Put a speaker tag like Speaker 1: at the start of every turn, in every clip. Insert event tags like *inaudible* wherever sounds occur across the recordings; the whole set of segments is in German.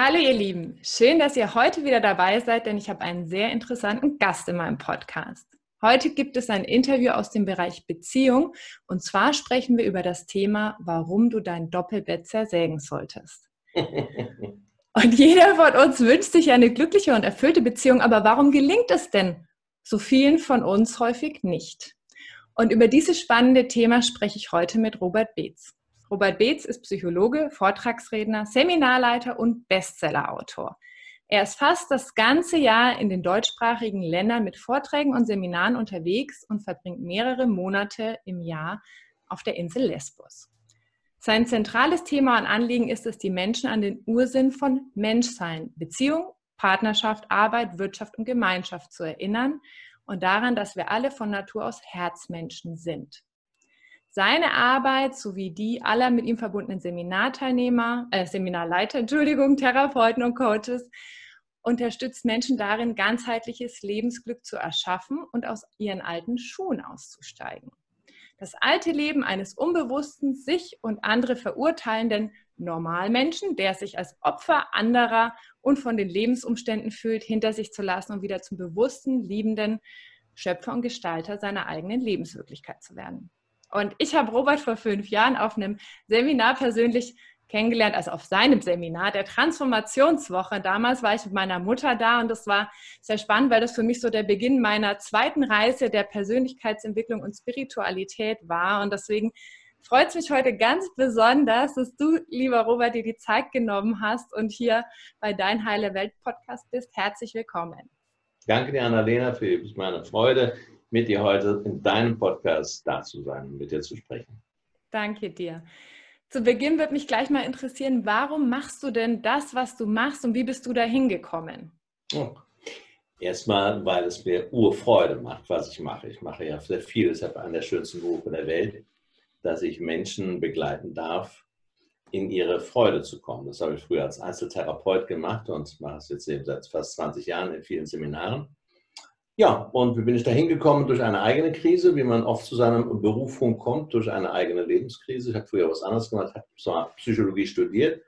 Speaker 1: Hallo ihr Lieben, schön, dass ihr heute wieder dabei seid, denn ich habe einen sehr interessanten Gast in meinem Podcast. Heute gibt es ein Interview aus dem Bereich Beziehung und zwar sprechen wir über das Thema, warum du dein Doppelbett zersägen solltest. *laughs* Und jeder von uns wünscht sich eine glückliche und erfüllte Beziehung, aber warum gelingt es denn so vielen von uns häufig nicht? Und über dieses spannende Thema spreche ich heute mit Robert Beetz. Robert Beetz ist Psychologe, Vortragsredner, Seminarleiter und Bestsellerautor. Er ist fast das ganze Jahr in den deutschsprachigen Ländern mit Vorträgen und Seminaren unterwegs und verbringt mehrere Monate im Jahr auf der Insel Lesbos. Sein zentrales Thema und Anliegen ist es, die Menschen an den Ursinn von Menschsein, Beziehung, Partnerschaft, Arbeit, Wirtschaft und Gemeinschaft zu erinnern und daran, dass wir alle von Natur aus Herzmenschen sind. Seine Arbeit sowie die aller mit ihm verbundenen Seminarteilnehmer, äh, Seminarleiter, Entschuldigung, Therapeuten und Coaches unterstützt Menschen darin, ganzheitliches Lebensglück zu erschaffen und aus ihren alten Schuhen auszusteigen. Das alte Leben eines unbewussten, sich und andere verurteilenden Normalmenschen, der sich als Opfer anderer und von den Lebensumständen fühlt, hinter sich zu lassen und wieder zum bewussten, liebenden Schöpfer und Gestalter seiner eigenen Lebenswirklichkeit zu werden. Und ich habe Robert vor fünf Jahren auf einem Seminar persönlich kennengelernt, also auf seinem Seminar, der Transformationswoche. Damals war ich mit meiner Mutter da und das war sehr spannend, weil das für mich so der Beginn meiner zweiten Reise der Persönlichkeitsentwicklung und Spiritualität war. Und deswegen freut es mich heute ganz besonders, dass du, lieber Robert, dir die Zeit genommen hast und hier bei Dein Heile Welt Podcast bist. Herzlich willkommen.
Speaker 2: Danke dir, Annalena, für meine Freude, mit dir heute in deinem Podcast da zu sein und mit dir zu sprechen.
Speaker 1: Danke dir. Zu Beginn würde mich gleich mal interessieren, warum machst du denn das, was du machst und wie bist du da hingekommen?
Speaker 2: Oh. Erstmal, weil es mir Urfreude macht, was ich mache. Ich mache ja sehr viel, deshalb einen der schönsten Berufe der Welt, dass ich Menschen begleiten darf, in ihre Freude zu kommen. Das habe ich früher als Einzeltherapeut gemacht und mache es jetzt eben seit fast 20 Jahren in vielen Seminaren. Ja, und wie bin ich da hingekommen? Durch eine eigene Krise, wie man oft zu seiner Berufung kommt, durch eine eigene Lebenskrise. Ich habe früher was anderes gemacht, habe zwar Psychologie studiert,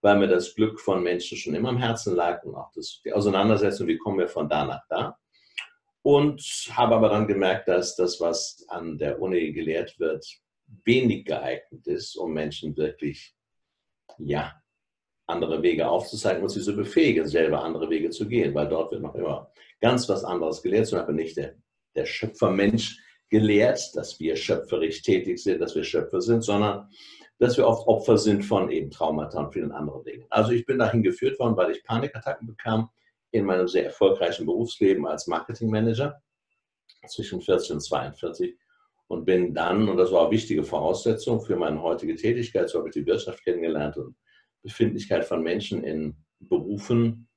Speaker 2: weil mir das Glück von Menschen schon immer am Herzen lag und auch das, die Auseinandersetzung, wie kommen wir von da nach da. Und habe aber dann gemerkt, dass das, was an der Uni gelehrt wird, wenig geeignet ist, um Menschen wirklich, ja, andere Wege aufzuzeigen und sie zu befähigen, selber andere Wege zu gehen, weil dort wird noch immer ganz was anderes gelehrt, sondern nicht der, der Schöpfermensch gelehrt, dass wir schöpferisch tätig sind, dass wir Schöpfer sind, sondern dass wir oft Opfer sind von eben Traumata und vielen anderen Dingen. Also ich bin dahin geführt worden, weil ich Panikattacken bekam in meinem sehr erfolgreichen Berufsleben als Marketingmanager zwischen 40 und 42 und bin dann, und das war eine wichtige Voraussetzung für meine heutige Tätigkeit, so habe ich die Wirtschaft kennengelernt und Befindlichkeit von Menschen in Berufen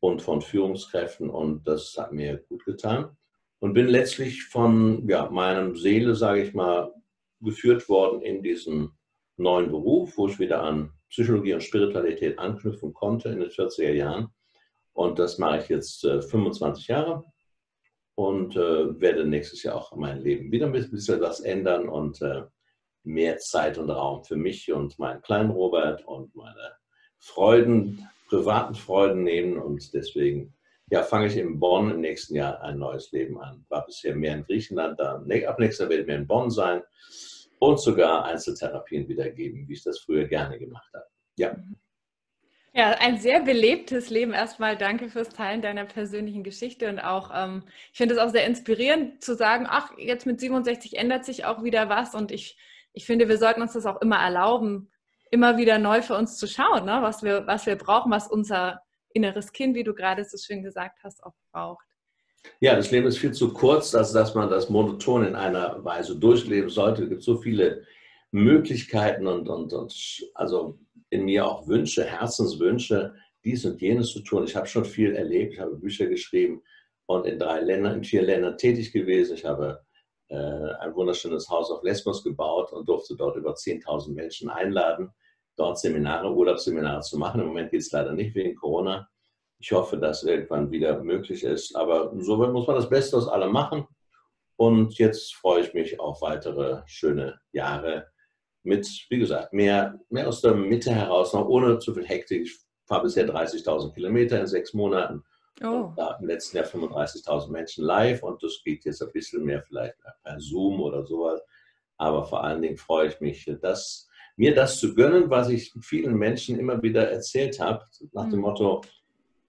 Speaker 2: und von Führungskräften und das hat mir gut getan. Und bin letztlich von ja, meinem Seele, sage ich mal, geführt worden in diesen neuen Beruf, wo ich wieder an Psychologie und Spiritualität anknüpfen konnte in den 40er Jahren. Und das mache ich jetzt äh, 25 Jahre und äh, werde nächstes Jahr auch mein Leben wieder ein bisschen was ändern und äh, mehr Zeit und Raum für mich und meinen kleinen Robert und meine Freuden, privaten Freuden nehmen. Und deswegen ja, fange ich in Bonn im nächsten Jahr ein neues Leben an. War bisher mehr in Griechenland, dann ab nächstes Jahr werde ich mehr in Bonn sein und sogar Einzeltherapien wiedergeben, wie ich das früher gerne gemacht habe. Ja.
Speaker 1: Ja, ein sehr belebtes Leben. Erstmal danke fürs Teilen deiner persönlichen Geschichte und auch, ähm, ich finde es auch sehr inspirierend zu sagen, ach, jetzt mit 67 ändert sich auch wieder was und ich ich finde, wir sollten uns das auch immer erlauben, immer wieder neu für uns zu schauen, ne? was, wir, was wir brauchen, was unser inneres Kind, wie du gerade so schön gesagt hast, auch braucht.
Speaker 2: Ja, das Leben ist viel zu kurz, als dass man das monoton in einer Weise durchleben sollte. Es gibt so viele Möglichkeiten und, und, und also in mir auch Wünsche, Herzenswünsche, dies und jenes zu tun. Ich habe schon viel erlebt, ich habe Bücher geschrieben und in drei Ländern, in vier Ländern tätig gewesen. Ich habe ein wunderschönes Haus auf Lesbos gebaut und durfte dort über 10.000 Menschen einladen, dort Seminare, Urlaubsseminare zu machen. Im Moment geht es leider nicht wegen Corona. Ich hoffe, dass irgendwann wieder möglich ist. Aber insoweit muss man das Beste aus allem machen. Und jetzt freue ich mich auf weitere schöne Jahre mit, wie gesagt, mehr, mehr aus der Mitte heraus, noch ohne zu viel Hektik. Ich fahre bisher 30.000 Kilometer in sechs Monaten. Oh. Da im letzten Jahr 35.000 Menschen live und das geht jetzt ein bisschen mehr vielleicht per Zoom oder sowas. Aber vor allen Dingen freue ich mich, dass, mir das zu gönnen, was ich vielen Menschen immer wieder erzählt habe, nach dem mhm. Motto,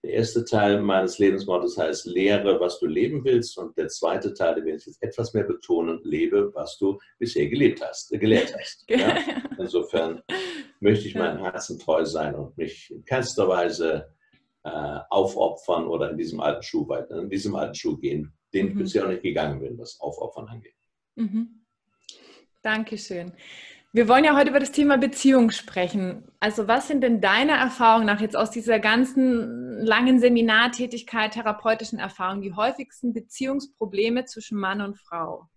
Speaker 2: der erste Teil meines Lebensmottos heißt, lehre, was du leben willst. Und der zweite Teil, den will ich jetzt etwas mehr betonen, lebe, was du bisher gelebt hast, äh, gelehrt *laughs* hast. Ja? Insofern möchte ich meinem Herzen treu sein und mich in keinster Weise äh, aufopfern oder in diesem alten Schuh weiter, in diesem alten Schuh gehen, den ich mhm. bisher noch nicht gegangen bin, was Aufopfern angeht.
Speaker 1: Mhm. Dankeschön. Wir wollen ja heute über das Thema Beziehung sprechen. Also was sind denn deine Erfahrungen nach jetzt aus dieser ganzen langen Seminartätigkeit, therapeutischen Erfahrungen, die häufigsten Beziehungsprobleme zwischen Mann und Frau?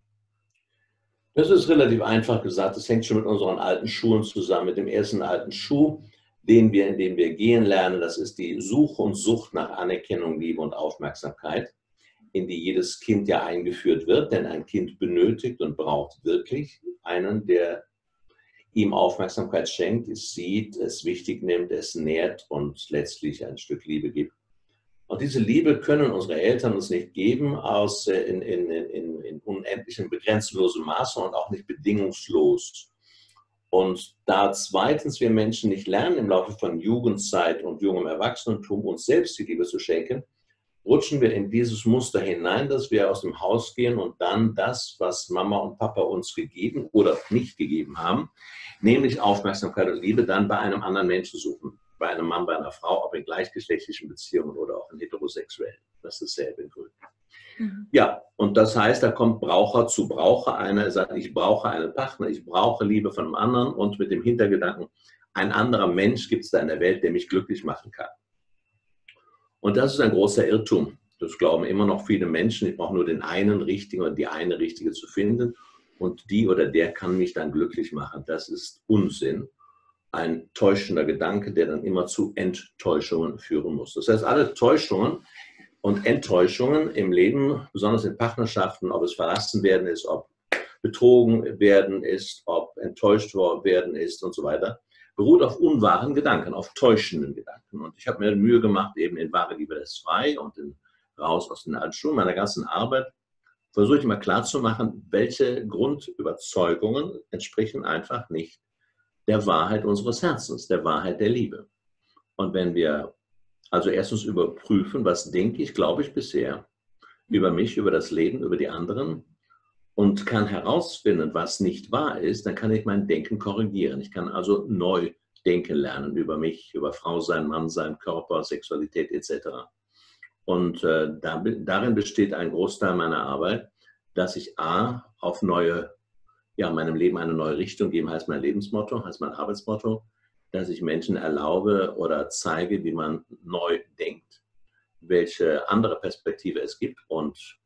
Speaker 2: Das ist relativ einfach gesagt. Das hängt schon mit unseren alten Schuhen zusammen. Mit dem ersten alten Schuh, den wir, in wir gehen lernen, das ist die Suche und Sucht nach Anerkennung, Liebe und Aufmerksamkeit, in die jedes Kind ja eingeführt wird. Denn ein Kind benötigt und braucht wirklich einen, der ihm Aufmerksamkeit schenkt, es sieht, es wichtig nimmt, es nährt und letztlich ein Stück Liebe gibt. Und diese Liebe können unsere Eltern uns nicht geben aus, äh, in, in, in, in unendlichem, begrenzenlosem Maße und auch nicht bedingungslos. Und da zweitens wir Menschen nicht lernen, im Laufe von Jugendzeit und jungem Erwachsenentum uns selbst die Liebe zu schenken, rutschen wir in dieses Muster hinein, dass wir aus dem Haus gehen und dann das, was Mama und Papa uns gegeben oder nicht gegeben haben, nämlich Aufmerksamkeit und Liebe, dann bei einem anderen Menschen suchen. Bei einem Mann, bei einer Frau, ob in gleichgeschlechtlichen Beziehungen oder auch in heterosexuellen. Das ist dasselbe in Grün. Mhm. Ja, und das heißt, da kommt Braucher zu Braucher. Einer sagt, ich brauche einen Partner, ich brauche Liebe von einem anderen und mit dem Hintergedanken, ein anderer Mensch gibt es da in der Welt, der mich glücklich machen kann. Und das ist ein großer Irrtum. Das glauben immer noch viele Menschen. Ich brauche nur den einen richtigen oder die eine richtige zu finden und die oder der kann mich dann glücklich machen. Das ist Unsinn. Ein täuschender Gedanke, der dann immer zu Enttäuschungen führen muss. Das heißt, alle Täuschungen und Enttäuschungen im Leben, besonders in Partnerschaften, ob es verlassen werden ist, ob betrogen werden ist, ob enttäuscht werden ist und so weiter, beruht auf unwahren Gedanken, auf täuschenden Gedanken. Und ich habe mir Mühe gemacht, eben in Wahre Liebe des Frei und in Raus aus den alten Schulen meiner ganzen Arbeit, versuche ich mal klarzumachen, welche Grundüberzeugungen entsprechen einfach nicht der Wahrheit unseres Herzens, der Wahrheit der Liebe. Und wenn wir also erstens überprüfen, was denke ich, glaube ich bisher über mich, über das Leben, über die anderen und kann herausfinden, was nicht wahr ist, dann kann ich mein Denken korrigieren. Ich kann also neu denken lernen über mich, über Frau sein, Mann sein, Körper, Sexualität etc. Und äh, da, darin besteht ein Großteil meiner Arbeit, dass ich A, auf neue, ja, meinem Leben eine neue Richtung geben, heißt mein Lebensmotto, heißt mein Arbeitsmotto, dass ich Menschen erlaube oder zeige, wie man neu denkt, welche andere Perspektive es gibt und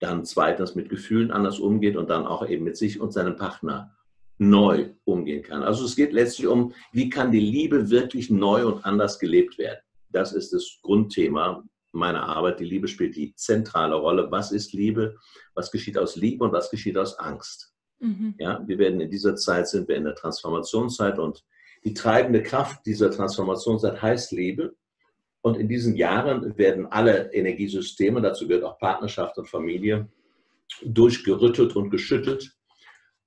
Speaker 2: dann zweitens mit Gefühlen anders umgeht und dann auch eben mit sich und seinem Partner neu umgehen kann. Also es geht letztlich um, wie kann die Liebe wirklich neu und anders gelebt werden. Das ist das Grundthema meiner Arbeit. Die Liebe spielt die zentrale Rolle. Was ist Liebe? Was geschieht aus Liebe und was geschieht aus Angst? Mhm. Ja, wir werden in dieser Zeit sind wir in der Transformationszeit und die treibende Kraft dieser Transformationszeit heißt Liebe. Und in diesen Jahren werden alle Energiesysteme, dazu gehört auch Partnerschaft und Familie, durchgerüttelt und geschüttelt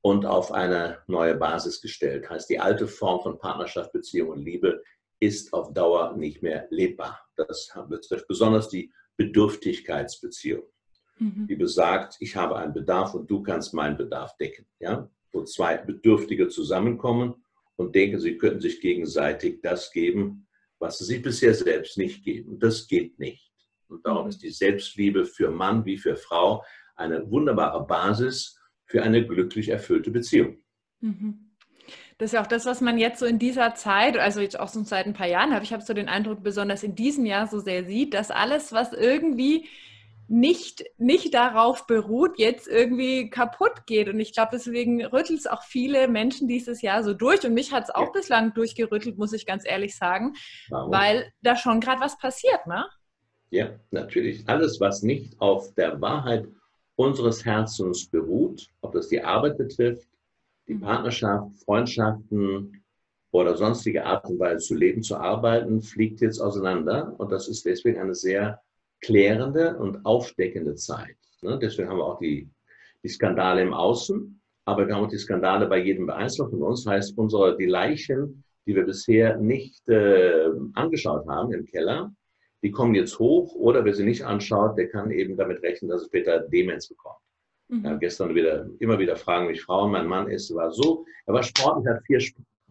Speaker 2: und auf eine neue Basis gestellt. Heißt, die alte Form von Partnerschaft, Beziehung und Liebe ist auf Dauer nicht mehr lebbar. Das betrifft besonders die Bedürftigkeitsbeziehung, mhm. die besagt, ich habe einen Bedarf und du kannst meinen Bedarf decken. Ja? Wo zwei Bedürftige zusammenkommen und denken, sie könnten sich gegenseitig das geben, was sie sich bisher selbst nicht geben. Das geht nicht. Und darum ist die Selbstliebe für Mann wie für Frau eine wunderbare Basis für eine glücklich erfüllte Beziehung.
Speaker 1: Mhm. Das ist ja auch das, was man jetzt so in dieser Zeit, also jetzt auch so seit ein paar Jahren habe, ich habe so den Eindruck, besonders in diesem Jahr so sehr sieht, dass alles, was irgendwie nicht, nicht darauf beruht, jetzt irgendwie kaputt geht. Und ich glaube, deswegen rüttelt es auch viele Menschen dieses Jahr so durch. Und mich hat es auch ja. bislang durchgerüttelt, muss ich ganz ehrlich sagen, Warum? weil da schon gerade was passiert, ne?
Speaker 2: Ja, natürlich. Alles, was nicht auf der Wahrheit unseres Herzens beruht, ob das die Arbeit betrifft, die mhm. Partnerschaft, Freundschaften, oder sonstige Art und Weise zu leben, zu arbeiten, fliegt jetzt auseinander. Und das ist deswegen eine sehr klärende und aufdeckende Zeit. Ne? Deswegen haben wir auch die, die Skandale im Außen, aber wir haben auch die Skandale bei jedem Einzelnen von uns. Das heißt, unsere, die Leichen, die wir bisher nicht äh, angeschaut haben im Keller, die kommen jetzt hoch oder wer sie nicht anschaut, der kann eben damit rechnen, dass es später Demenz bekommt. Mhm. Ja, gestern wieder, immer wieder fragen mich Frauen, mein Mann ist, war so, er war sportlich, hat vier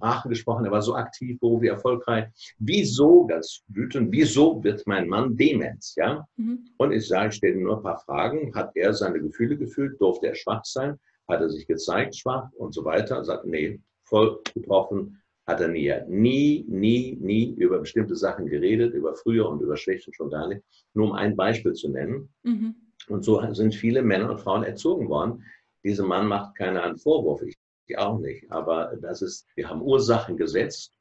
Speaker 2: Sprachen gesprochen, er war so aktiv, beruflich erfolgreich. Wieso, ganz wütend, wieso wird mein Mann Demenz? Ja? Mhm. Und ich sage, ich stelle nur ein paar Fragen. Hat er seine Gefühle gefühlt? Durfte er schwach sein? Hat er sich gezeigt, schwach und so weiter? Sagt, nee, voll getroffen hat er nie. Nie, nie, nie über bestimmte Sachen geredet, über früher und über Schwächen schon gar nicht. Nur um ein Beispiel zu nennen. Mhm. Und so sind viele Männer und Frauen erzogen worden. Dieser Mann macht keinen Vorwurf, ich auch nicht. Aber das ist, wir haben Ursachen gesetzt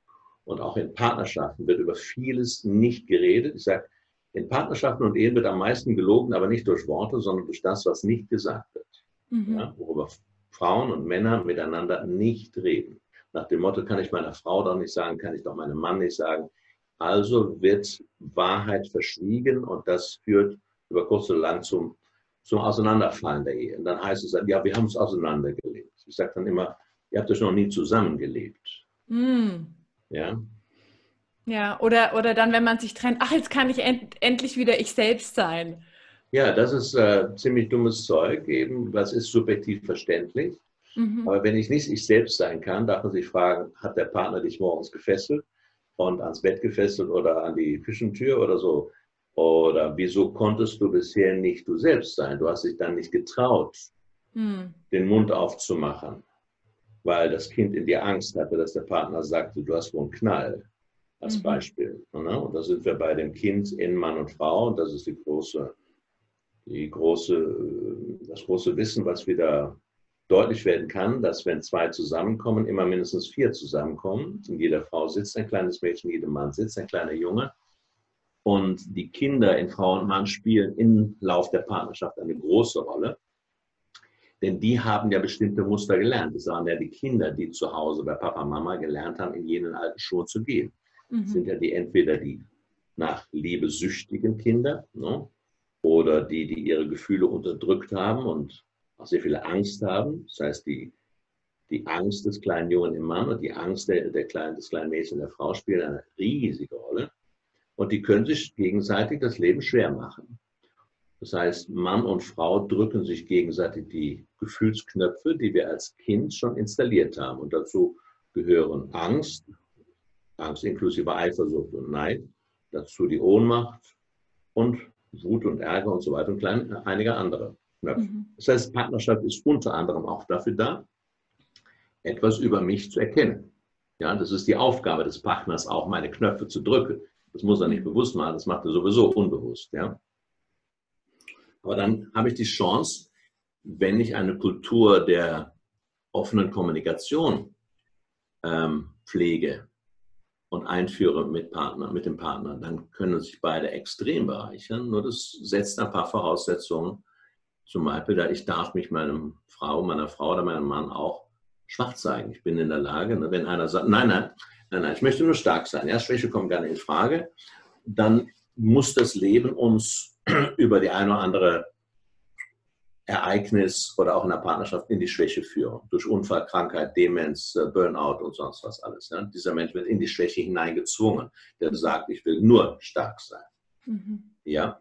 Speaker 2: und auch in Partnerschaften wird über vieles nicht geredet. Ich sage, in Partnerschaften und Ehen wird am meisten gelogen, aber nicht durch Worte, sondern durch das, was nicht gesagt wird. Mhm. Ja, worüber Frauen und Männer miteinander nicht reden. Nach dem Motto, kann ich meiner Frau doch nicht sagen, kann ich doch meinem Mann nicht sagen. Also wird Wahrheit verschwiegen und das führt über kurz oder lang zum, zum Auseinanderfallen der Ehe. Und dann heißt es, ja, wir haben uns auseinandergelebt. Ich sage dann immer, ihr habt euch noch nie zusammengelebt. Mm.
Speaker 1: Ja. Ja, oder, oder dann, wenn man sich trennt, ach, jetzt kann ich end, endlich wieder ich selbst sein.
Speaker 2: Ja, das ist äh, ziemlich dummes Zeug, eben, was ist subjektiv verständlich. Mhm. Aber wenn ich nicht ich selbst sein kann, darf man sich fragen, hat der Partner dich morgens gefesselt und ans Bett gefesselt oder an die Küchentür oder so? Oder wieso konntest du bisher nicht du selbst sein? Du hast dich dann nicht getraut, mhm. den Mund aufzumachen, weil das Kind in dir Angst hatte, dass der Partner sagte, du hast wohl einen Knall, als mhm. Beispiel. Ne? Und da sind wir bei dem Kind in Mann und Frau und das ist die große, die große, das große Wissen, was wieder deutlich werden kann, dass wenn zwei zusammenkommen, immer mindestens vier zusammenkommen. In jeder Frau sitzt ein kleines Mädchen, in jedem Mann sitzt ein kleiner Junge. Und die Kinder in Frau und Mann spielen im Lauf der Partnerschaft eine große Rolle. Denn die haben ja bestimmte Muster gelernt. Das waren ja die Kinder, die zu Hause bei Papa und Mama gelernt haben, in jenen alten Schuhe zu gehen. Mhm. Das sind ja die entweder die nach Liebe süchtigen Kinder ne? oder die, die ihre Gefühle unterdrückt haben und auch sehr viel Angst haben. Das heißt, die, die Angst des kleinen Jungen im Mann und die Angst der, der kleinen, des kleinen Mädchens in der Frau spielen eine riesige Rolle. Und die können sich gegenseitig das Leben schwer machen. Das heißt, Mann und Frau drücken sich gegenseitig die Gefühlsknöpfe, die wir als Kind schon installiert haben. Und dazu gehören Angst, Angst inklusive Eifersucht und Neid, dazu die Ohnmacht und Wut und Ärger und so weiter und klein, einige andere. Mhm. Das heißt, Partnerschaft ist unter anderem auch dafür da, etwas über mich zu erkennen. Ja, das ist die Aufgabe des Partners, auch meine Knöpfe zu drücken. Das muss er nicht bewusst machen, das macht er sowieso unbewusst. Ja. Aber dann habe ich die Chance, wenn ich eine Kultur der offenen Kommunikation ähm, pflege und einführe mit, Partner, mit dem Partner, dann können sich beide extrem bereichern. Nur das setzt ein paar Voraussetzungen zum Beispiel, ich darf mich meinem Frau, meiner Frau oder meinem Mann auch schwach zeigen. Ich bin in der Lage, ne, wenn einer sagt, nein, nein, nein, nein, ich möchte nur stark sein. Ja, Schwäche kommt gar nicht in Frage. Dann muss das Leben uns *clears throat* über die eine oder andere Ereignis oder auch in der Partnerschaft in die Schwäche führen. Durch Unfall, Krankheit, Demenz, äh, Burnout und sonst was alles. Ja? Dieser Mensch wird in die Schwäche hineingezwungen, der sagt, ich will nur stark sein. Mhm. Ja,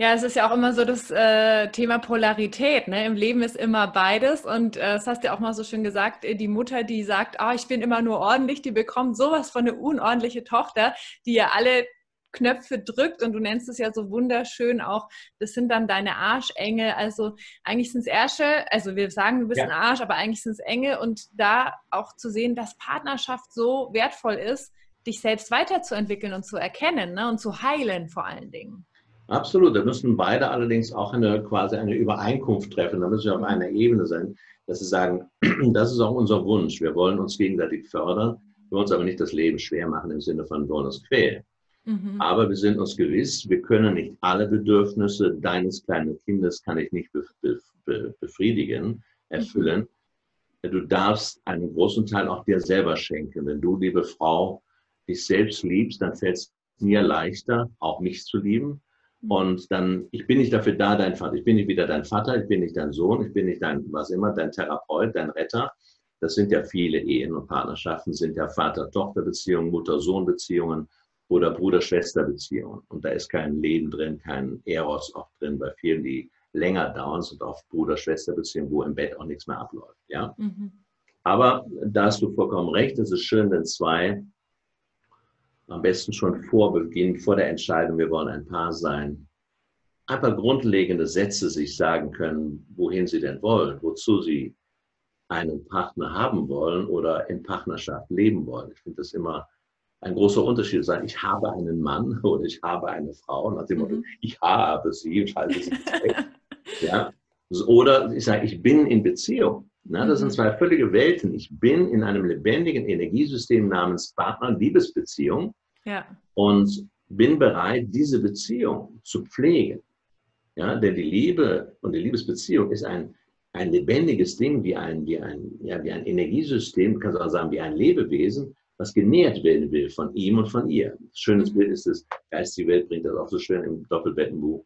Speaker 1: ja, es ist ja auch immer so das äh, Thema Polarität. Ne? Im Leben ist immer beides. Und äh, das hast du ja auch mal so schön gesagt, äh, die Mutter, die sagt, oh, ich bin immer nur ordentlich, die bekommt sowas von eine unordentliche Tochter, die ja alle Knöpfe drückt und du nennst es ja so wunderschön auch, das sind dann deine Arschengel. Also eigentlich sind es Ärsche, also wir sagen, du bist ja. ein Arsch, aber eigentlich sind es Engel und da auch zu sehen, dass Partnerschaft so wertvoll ist, dich selbst weiterzuentwickeln und zu erkennen ne? und zu heilen vor allen Dingen.
Speaker 2: Absolut, da müssen beide allerdings auch eine, quasi eine Übereinkunft treffen, da müssen wir auf einer Ebene sein, dass sie sagen, *clears throat* das ist auch unser Wunsch, wir wollen uns gegenseitig fördern, wir wollen uns aber nicht das Leben schwer machen im Sinne von, wollen uns quälen. Mhm. Aber wir sind uns gewiss, wir können nicht alle Bedürfnisse deines kleinen Kindes kann ich nicht be be befriedigen, erfüllen. du darfst einen großen Teil auch dir selber schenken. Wenn du, liebe Frau, dich selbst liebst, dann fällt es mir leichter, auch mich zu lieben. Mhm. Und dann, ich bin nicht dafür da, dein Vater. Ich bin nicht wieder dein Vater, ich bin nicht dein Sohn, ich bin nicht dein, was immer, dein Therapeut, dein Retter. Das sind ja viele Ehen und Partnerschaften, sind ja Vater-Tochter-Beziehungen, Mutter-Sohn-Beziehungen oder Bruder-Schwester-Beziehungen. Und da ist kein Leben drin, kein Eros auch drin. Bei vielen, die länger dauern, sind oft Bruder-Schwester-Beziehungen, wo im Bett auch nichts mehr abläuft. Ja? Mhm. Aber da hast du vollkommen recht. Es ist schön, wenn zwei am besten schon vor Beginn, vor der Entscheidung, wir wollen ein Paar sein, ein paar grundlegende Sätze sich sagen können, wohin sie denn wollen, wozu sie einen Partner haben wollen oder in Partnerschaft leben wollen. Ich finde das immer ein großer Unterschied sein. Ich habe einen Mann *laughs* oder ich habe eine Frau, nach dem Motto, mhm. ich habe sie und halte sie weg. *laughs* ja? Oder ich sage, ich bin in Beziehung. Na, das sind mhm. zwei völlige Welten. Ich bin in einem lebendigen Energiesystem namens Partner- und Liebesbeziehung ja. und bin bereit, diese Beziehung zu pflegen. Ja, denn die Liebe und die Liebesbeziehung ist ein, ein lebendiges Ding, wie ein, wie, ein, ja, wie ein Energiesystem, kannst du auch sagen, wie ein Lebewesen, was genährt werden will von ihm und von ihr. Schönes mhm. Bild ist es, Geist die Welt bringt das auch so schön im Doppelbettenbuch.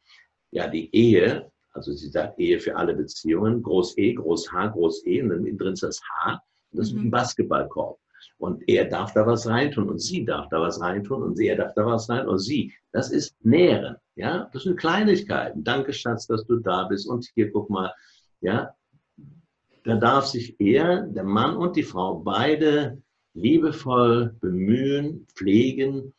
Speaker 2: Ja, die Ehe, also sie sagt Ehe für alle Beziehungen, Groß E, Groß H, Groß E, und dann innen drin ist das H, und das ist ein mhm. Basketballkorb. Und er darf da was reintun und sie darf da was reintun und er darf da was rein und sie. Das ist Nähren. Ja, das sind Kleinigkeiten. Danke, Schatz, dass du da bist. Und hier, guck mal, ja, da darf sich er, der Mann und die Frau, beide liebevoll bemühen, pflegen.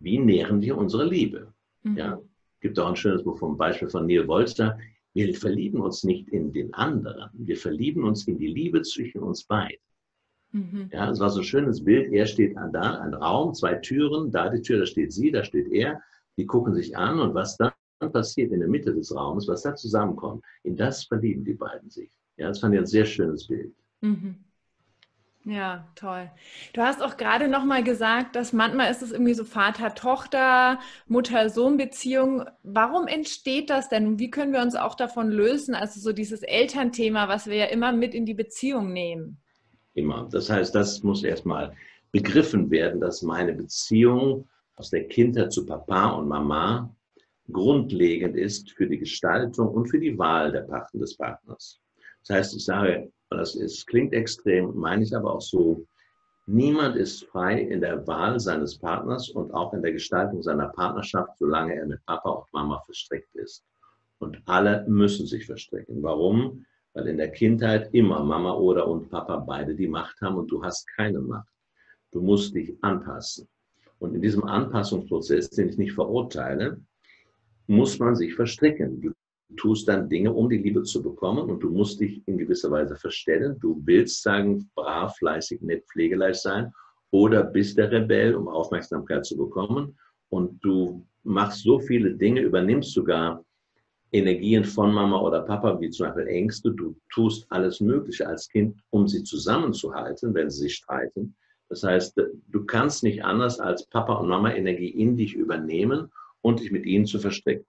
Speaker 2: Wie nähren wir unsere Liebe? Mhm. Ja, gibt auch ein schönes Buch vom Beispiel von Neil Wolster. Wir verlieben uns nicht in den anderen. Wir verlieben uns in die Liebe zwischen uns beiden. Mhm. Ja, es war so ein schönes Bild. Er steht da, ein Raum, zwei Türen, da die Tür, da steht sie, da steht er. Die gucken sich an und was dann passiert in der Mitte des Raums, was da zusammenkommt, in das verlieben die beiden sich. Ja, das fand ich ein sehr schönes Bild. Mhm.
Speaker 1: Ja, toll. Du hast auch gerade noch mal gesagt, dass manchmal ist es irgendwie so Vater-Tochter, Mutter-Sohn-Beziehung. Warum entsteht das denn? Wie können wir uns auch davon lösen? Also so dieses Elternthema, was wir ja immer mit in die Beziehung nehmen
Speaker 2: immer. Das heißt, das muss erstmal begriffen werden, dass meine Beziehung aus der Kindheit zu Papa und Mama grundlegend ist für die Gestaltung und für die Wahl der Pachten des Partners. Das heißt, ich sage, das ist, klingt extrem, meine ich aber auch so, niemand ist frei in der Wahl seines Partners und auch in der Gestaltung seiner Partnerschaft, solange er mit Papa und Mama verstrickt ist. Und alle müssen sich verstricken. Warum? weil in der Kindheit immer Mama oder und Papa beide die Macht haben und du hast keine Macht. Du musst dich anpassen. Und in diesem Anpassungsprozess, den ich nicht verurteile, muss man sich verstricken. Du tust dann Dinge, um die Liebe zu bekommen und du musst dich in gewisser Weise verstellen. Du willst sagen, brav, fleißig, nett, pflegeleicht sein oder bist der Rebell, um Aufmerksamkeit zu bekommen und du machst so viele Dinge, übernimmst sogar Energien von Mama oder Papa, wie zum Beispiel Ängste. Du tust alles Mögliche als Kind, um sie zusammenzuhalten, wenn sie sich streiten. Das heißt, du kannst nicht anders als Papa und Mama Energie in dich übernehmen und dich mit ihnen zu verstricken.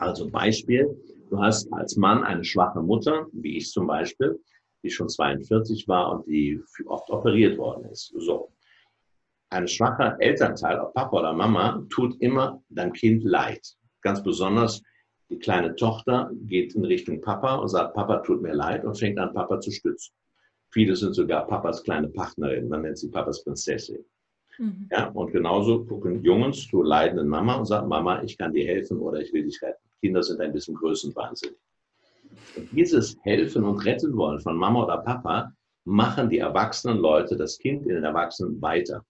Speaker 2: Also Beispiel, du hast als Mann eine schwache Mutter, wie ich zum Beispiel, die schon 42 war und die oft operiert worden ist. So. Ein schwacher Elternteil, ob Papa oder Mama, tut immer deinem Kind leid. Ganz besonders, die kleine Tochter geht in Richtung Papa und sagt, Papa tut mir leid und fängt an, Papa zu stützen. Viele sind sogar Papas kleine Partnerin, man nennt sie Papas Prinzessin. Mhm. Ja, und genauso gucken Jungs zur leidenden Mama und sagen, Mama, ich kann dir helfen oder ich will dich retten. Kinder sind ein bisschen größenwahnsinnig. Und dieses Helfen und Retten wollen von Mama oder Papa machen die erwachsenen Leute das Kind in den Erwachsenen weiter.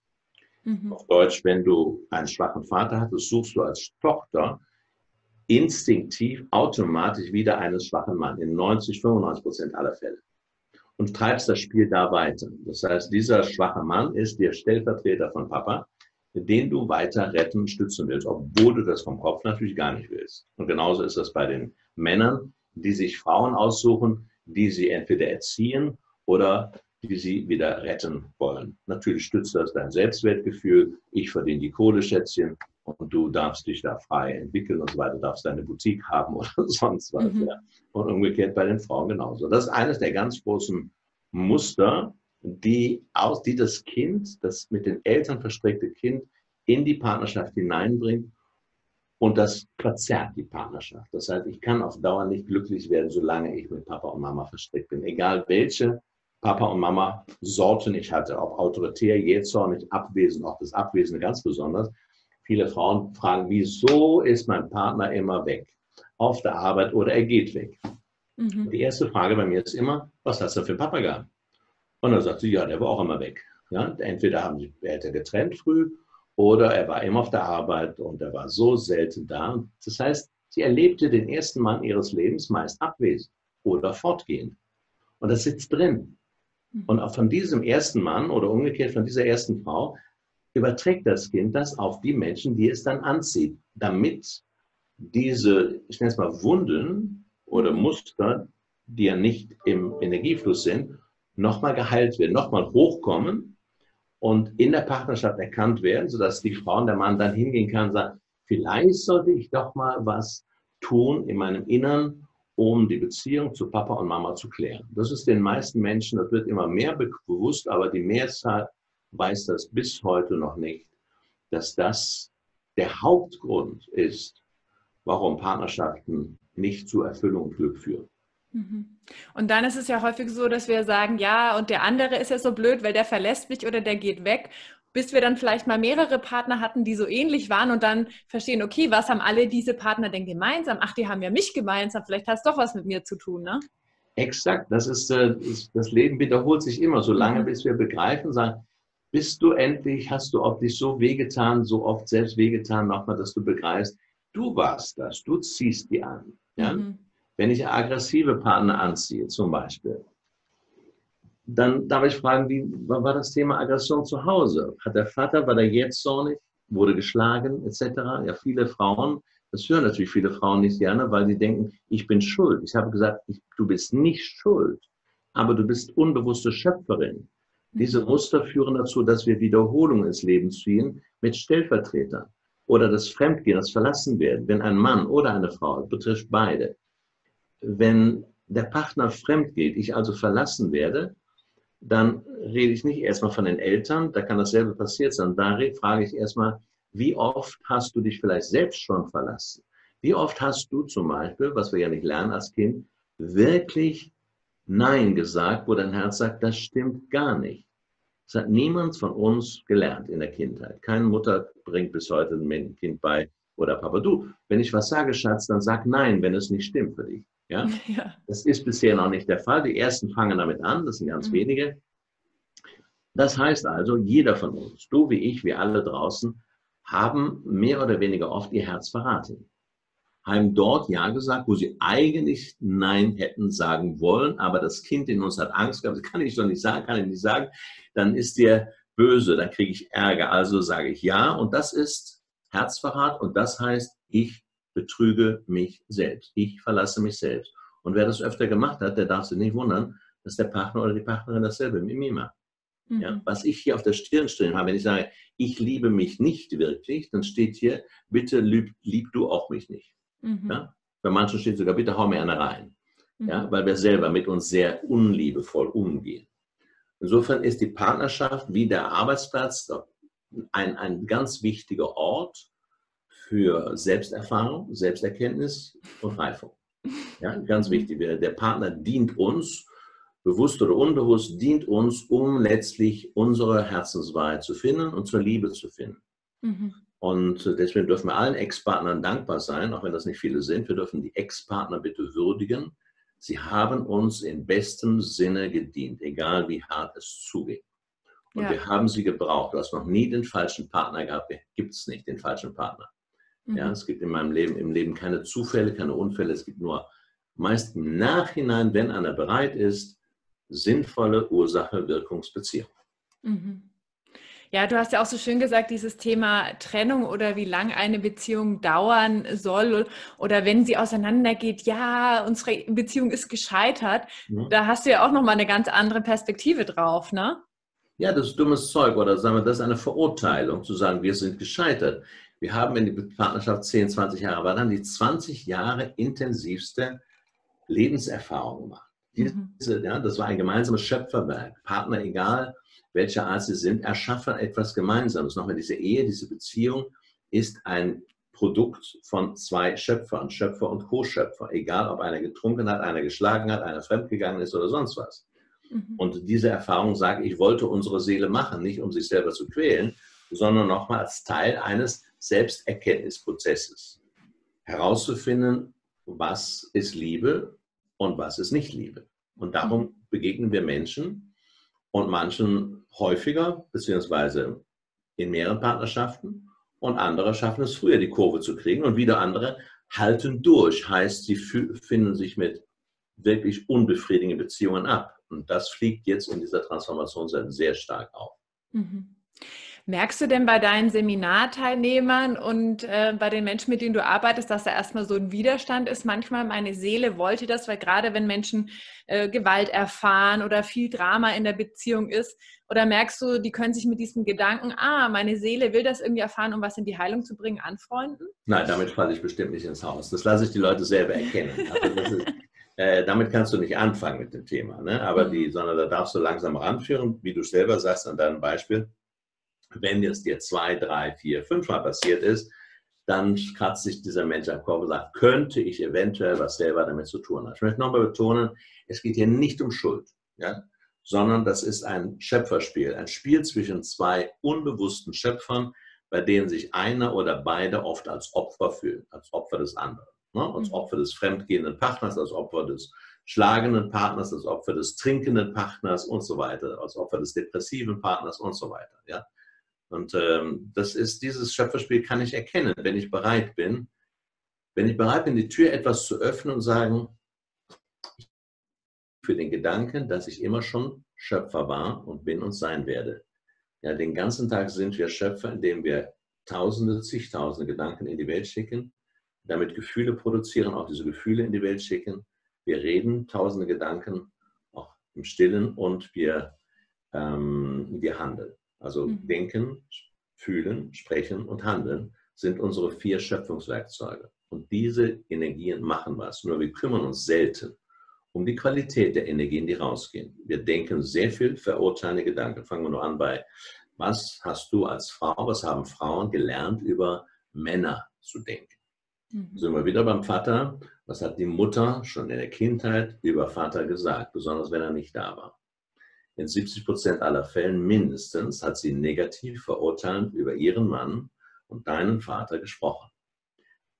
Speaker 2: Mhm. Auf Deutsch, wenn du einen schwachen Vater hattest, suchst du als Tochter instinktiv automatisch wieder einen schwachen Mann in 90, 95 Prozent aller Fälle und treibst das Spiel da weiter. Das heißt, dieser schwache Mann ist der Stellvertreter von Papa, den du weiter retten, stützen willst, obwohl du das vom Kopf natürlich gar nicht willst. Und genauso ist das bei den Männern, die sich Frauen aussuchen, die sie entweder erziehen oder die sie wieder retten wollen. Natürlich stützt das dein Selbstwertgefühl. Ich verdiene die Kohle, Schätzchen, und du darfst dich da frei entwickeln und so weiter, du darfst deine Boutique haben *laughs* oder sonst was. Mhm. Ja. Und umgekehrt bei den Frauen genauso. Das ist eines der ganz großen Muster, die, aus, die das Kind, das mit den Eltern verstrickte Kind, in die Partnerschaft hineinbringt und das verzerrt die Partnerschaft. Das heißt, ich kann auf Dauer nicht glücklich werden, solange ich mit Papa und Mama verstrickt bin. Egal welche Papa und Mama Sorten ich hatte, ob autoritär, jähzornig, abwesend, auch das Abwesende ganz besonders. Viele Frauen fragen, wieso ist mein Partner immer weg? Auf der Arbeit oder er geht weg. Mhm. Die erste Frage bei mir ist immer, was hast du für Papa gehabt? Und dann sagt sie, ja, der war auch immer weg. Ja, entweder haben die Eltern getrennt früh oder er war immer auf der Arbeit und er war so selten da. Das heißt, sie erlebte den ersten Mann ihres Lebens meist abwesend oder fortgehend. Und das sitzt drin. Mhm. Und auch von diesem ersten Mann oder umgekehrt von dieser ersten Frau überträgt das Kind das auf die Menschen, die es dann anzieht, damit diese, ich nenne es mal Wunden oder Muster, die ja nicht im Energiefluss sind, nochmal geheilt werden, nochmal hochkommen und in der Partnerschaft erkannt werden, sodass die Frau und der Mann dann hingehen kann und sagen, vielleicht sollte ich doch mal was tun in meinem Innern, um die Beziehung zu Papa und Mama zu klären. Das ist den meisten Menschen, das wird immer mehr bewusst, aber die Mehrzahl weiß das bis heute noch nicht, dass das der Hauptgrund ist, warum Partnerschaften nicht zu Erfüllung und Glück führen.
Speaker 1: Mhm. Und dann ist es ja häufig so, dass wir sagen, ja, und der andere ist ja so blöd, weil der verlässt mich oder der geht weg, bis wir dann vielleicht mal mehrere Partner hatten, die so ähnlich waren und dann verstehen, okay, was haben alle diese Partner denn gemeinsam? Ach, die haben ja mich gemeinsam, vielleicht hat es doch was mit mir zu tun, ne?
Speaker 2: Exakt, das ist, äh, das Leben wiederholt sich immer, so lange, mhm. bis wir begreifen, sagen, bist du endlich, hast du oft dich so wehgetan, so oft selbst wehgetan, nochmal, dass du begreifst, du warst das, du ziehst die an. Ja? Mhm. Wenn ich aggressive Partner anziehe, zum Beispiel, dann darf ich fragen, wie war das Thema Aggression zu Hause? Hat der Vater, war der jetzt zornig, wurde geschlagen, etc.? Ja, viele Frauen, das hören natürlich viele Frauen nicht gerne, weil sie denken, ich bin schuld. Ich habe gesagt, ich, du bist nicht schuld, aber du bist unbewusste Schöpferin. Diese Muster führen dazu, dass wir Wiederholungen ins Leben ziehen mit Stellvertretern oder das Fremdgehen, das Verlassenwerden. Wenn ein Mann oder eine Frau, betrifft beide, wenn der Partner fremd geht, ich also verlassen werde, dann rede ich nicht erstmal von den Eltern, da kann dasselbe passiert sein. Da frage ich erstmal, wie oft hast du dich vielleicht selbst schon verlassen? Wie oft hast du zum Beispiel, was wir ja nicht lernen als Kind, wirklich Nein gesagt, wo dein Herz sagt, das stimmt gar nicht. Das hat niemand von uns gelernt in der Kindheit. Keine Mutter bringt bis heute ein Kind bei, oder Papa, du, wenn ich was sage, Schatz, dann sag Nein, wenn es nicht stimmt für dich. Ja? *laughs* ja? Das ist bisher noch nicht der Fall. Die ersten fangen damit an, das sind ganz mhm. wenige. Das heißt also, jeder von uns, du wie ich, wir alle draußen, haben mehr oder weniger oft ihr Herz verraten. Haben dort Ja gesagt, wo sie eigentlich Nein hätten sagen wollen, aber das Kind in uns hat Angst gehabt, das kann ich doch nicht sagen, kann ich nicht sagen, dann ist der böse, dann kriege ich Ärger, also sage ich Ja und das ist Herzverrat und das heißt, ich betrüge mich selbst. Ich verlasse mich selbst. Und wer das öfter gemacht hat, der darf sich nicht wundern, dass der Partner oder die Partnerin dasselbe mit mir macht. Mhm. Ja, was ich hier auf der Stirn stehen habe, wenn ich sage, ich liebe mich nicht wirklich, dann steht hier, bitte lieb, lieb du auch mich nicht. Mhm. Ja? Bei manchen steht sogar, bitte hau mir eine rein. Mhm. Ja? Weil wir selber mit uns sehr unliebevoll umgehen. Insofern ist die Partnerschaft wie der Arbeitsplatz ein, ein ganz wichtiger Ort, für Selbsterfahrung, Selbsterkenntnis und Reifung. Ja, ganz mhm. wichtig. Der Partner dient uns, bewusst oder unbewusst, dient uns, um letztlich unsere Herzenswahrheit zu finden und zur Liebe zu finden. Mhm. Und deswegen dürfen wir allen Ex-Partnern dankbar sein, auch wenn das nicht viele sind. Wir dürfen die Ex-Partner bitte würdigen. Sie haben uns in bestem Sinne gedient, egal wie hart es zugeht. Und ja. wir haben sie gebraucht. Du hast noch nie den falschen Partner gehabt. Gibt es nicht den falschen Partner. Mhm. Ja, es gibt in meinem Leben im Leben keine Zufälle, keine Unfälle. Es gibt nur meist im Nachhinein, wenn einer bereit ist, sinnvolle Ursache-Wirkungsbeziehung.
Speaker 1: Mhm. Ja, du hast ja auch so schön gesagt, dieses Thema Trennung oder wie lang eine Beziehung dauern soll oder wenn sie auseinandergeht, ja, unsere Beziehung ist gescheitert. Mhm. Da hast du ja auch nochmal eine ganz andere Perspektive drauf, ne?
Speaker 2: Ja, das ist dummes Zeug oder sagen wir, das ist eine Verurteilung, zu sagen, wir sind gescheitert. Wir haben in die Partnerschaft 10, 20 Jahre, aber dann die 20 Jahre intensivste Lebenserfahrung gemacht. Diese, mhm. ja, das war ein gemeinsames Schöpferwerk. Partner, egal welcher Art sie sind, erschaffen etwas Gemeinsames. Nochmal, diese Ehe, diese Beziehung ist ein Produkt von zwei Schöpfern, Schöpfer und Co-Schöpfer, egal ob einer getrunken hat, einer geschlagen hat, einer fremdgegangen ist oder sonst was. Mhm. Und diese Erfahrung sagt, ich wollte unsere Seele machen, nicht um sich selber zu quälen, sondern nochmal als Teil eines Selbsterkenntnisprozesses. Herauszufinden, was ist Liebe und was ist nicht Liebe. Und darum mhm. begegnen wir Menschen und manchen häufiger, beziehungsweise in mehreren Partnerschaften und andere schaffen es früher, die Kurve zu kriegen und wieder andere halten durch. Heißt, sie finden sich mit wirklich unbefriedigenden Beziehungen ab. Und das fliegt jetzt in dieser Transformation sehr stark auf.
Speaker 1: Mhm. Merkst du denn bei deinen Seminarteilnehmern und äh, bei den Menschen, mit denen du arbeitest, dass da erstmal so ein Widerstand ist? Manchmal meine Seele wollte das, weil gerade wenn Menschen äh, Gewalt erfahren oder viel Drama in der Beziehung ist, oder merkst du, die können sich mit diesem Gedanken, ah, meine Seele will das irgendwie erfahren, um was in die Heilung zu bringen, anfreunden?
Speaker 2: Nein, damit falle ich bestimmt nicht ins Haus. Das lasse ich die Leute selber erkennen. Also ist, äh, damit kannst du nicht anfangen mit dem Thema, ne? aber die, mhm. sondern da darfst du langsam ranführen, wie du selber sagst an deinem Beispiel wenn es dir zwei, drei, vier, fünfmal passiert ist, dann kratzt sich dieser Mensch am Kopf und sagt, könnte ich eventuell was selber damit zu tun haben. Ich möchte nochmal betonen, es geht hier nicht um Schuld, ja, sondern das ist ein Schöpferspiel, ein Spiel zwischen zwei unbewussten Schöpfern, bei denen sich einer oder beide oft als Opfer fühlen, als Opfer des anderen, ne? als mhm. Opfer des fremdgehenden Partners, als Opfer des schlagenden Partners, als Opfer des trinkenden Partners und so weiter, als Opfer des depressiven Partners und so weiter. Ja? Und ähm, das ist dieses Schöpferspiel kann ich erkennen, wenn ich bereit bin. Wenn ich bereit bin, die Tür etwas zu öffnen und sagen, für den Gedanken, dass ich immer schon Schöpfer war und bin und sein werde. Ja, den ganzen Tag sind wir Schöpfer, indem wir Tausende, zigtausende Gedanken in die Welt schicken, damit Gefühle produzieren, auch diese Gefühle in die Welt schicken. Wir reden tausende Gedanken, auch im Stillen, und wir, ähm, wir handeln. Also mhm. denken, fühlen, sprechen und handeln sind unsere vier Schöpfungswerkzeuge. Und diese Energien machen was. Nur wir kümmern uns selten um die Qualität der Energien, die rausgehen. Wir denken sehr viel verurteilende Gedanken. Fangen wir nur an bei, was hast du als Frau, was haben Frauen gelernt über Männer zu denken? Mhm. Sind wir wieder beim Vater. Was hat die Mutter schon in der Kindheit über Vater gesagt, besonders wenn er nicht da war? In 70 Prozent aller Fällen mindestens hat sie negativ verurteilend über ihren Mann und deinen Vater gesprochen.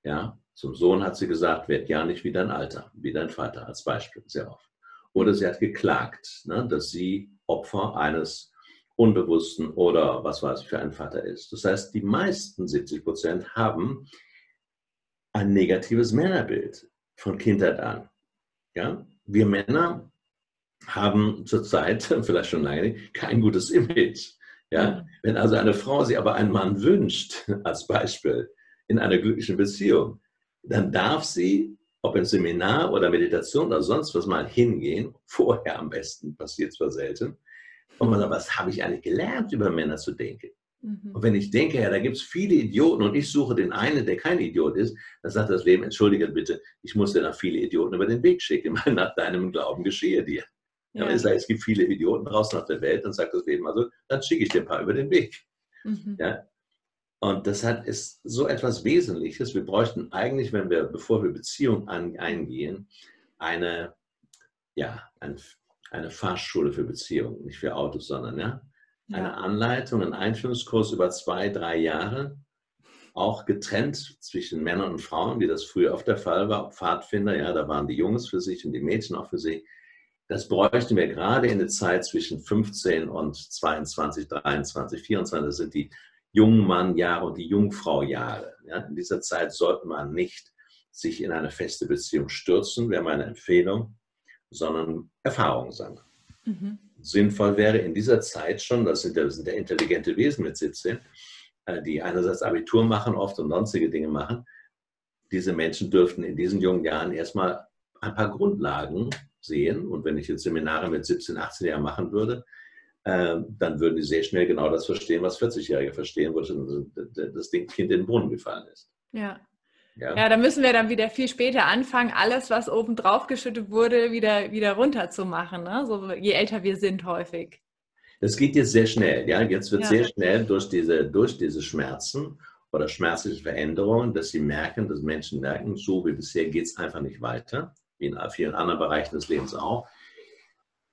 Speaker 2: Ja, zum Sohn hat sie gesagt, werd ja nicht wie dein Alter, wie dein Vater als Beispiel, sehr oft. Oder sie hat geklagt, ne, dass sie Opfer eines Unbewussten oder was weiß ich für einen Vater ist. Das heißt, die meisten 70 Prozent haben ein negatives Männerbild von Kindheit an. Ja? Wir Männer haben zurzeit, *laughs* vielleicht schon lange nicht, kein gutes Image. Ja? Wenn also eine Frau sich aber einen Mann wünscht, *laughs* als Beispiel, in einer glücklichen Beziehung, dann darf sie, ob im Seminar oder Meditation oder sonst was mal hingehen, vorher am besten, passiert zwar selten, und man sagt, was habe ich eigentlich gelernt, über Männer zu denken? Mhm. Und wenn ich denke, ja, da gibt es viele Idioten und ich suche den einen, der kein Idiot ist, dann sagt das Leben, entschuldige bitte, ich muss dir noch viele Idioten über den Weg schicken, *laughs* weil nach deinem Glauben geschehe dir. Ja. Sage, es gibt viele Idioten draußen auf der Welt, dann sagt das Leben also, dann schicke ich dir ein paar über den Weg. Mhm. Ja? Und das hat, ist so etwas Wesentliches. Wir bräuchten eigentlich, wenn wir, bevor wir Beziehungen an, eingehen, eine, ja, ein, eine Fahrschule für Beziehungen, nicht für Autos, sondern ja, ja. eine Anleitung, ein Einführungskurs über zwei, drei Jahre, auch getrennt zwischen Männern und Frauen, wie das früher oft der Fall war. Pfadfinder, ja, da waren die Jungs für sich und die Mädchen auch für sich. Das bräuchten wir gerade in der Zeit zwischen 15 und 22, 23, 24. Das sind die Jungmann-Jahre und die Jungfrau-Jahre. Ja, in dieser Zeit sollte man nicht sich in eine feste Beziehung stürzen, wäre meine Empfehlung, sondern Erfahrungen sammeln. Mhm. Sinnvoll wäre in dieser Zeit schon, das sind ja, das sind ja intelligente Wesen mit 17, äh, die einerseits Abitur machen oft und sonstige Dinge machen. Diese Menschen dürften in diesen jungen Jahren erstmal ein paar Grundlagen sehen. Und wenn ich jetzt Seminare mit 17, 18 Jahren machen würde, äh, dann würden die sehr schnell genau das verstehen, was 40-Jährige verstehen, wo das Kind in den Brunnen gefallen ist.
Speaker 1: Ja. Ja. ja, da müssen wir dann wieder viel später anfangen, alles, was oben drauf geschüttet wurde, wieder, wieder runterzumachen. Ne? So, je älter wir sind häufig.
Speaker 2: Das geht jetzt sehr schnell. Ja? Jetzt wird ja. sehr schnell durch diese, durch diese Schmerzen oder schmerzliche Veränderungen, dass sie merken, dass Menschen merken, so wie bisher geht es einfach nicht weiter, wie in vielen anderen Bereichen des Lebens auch,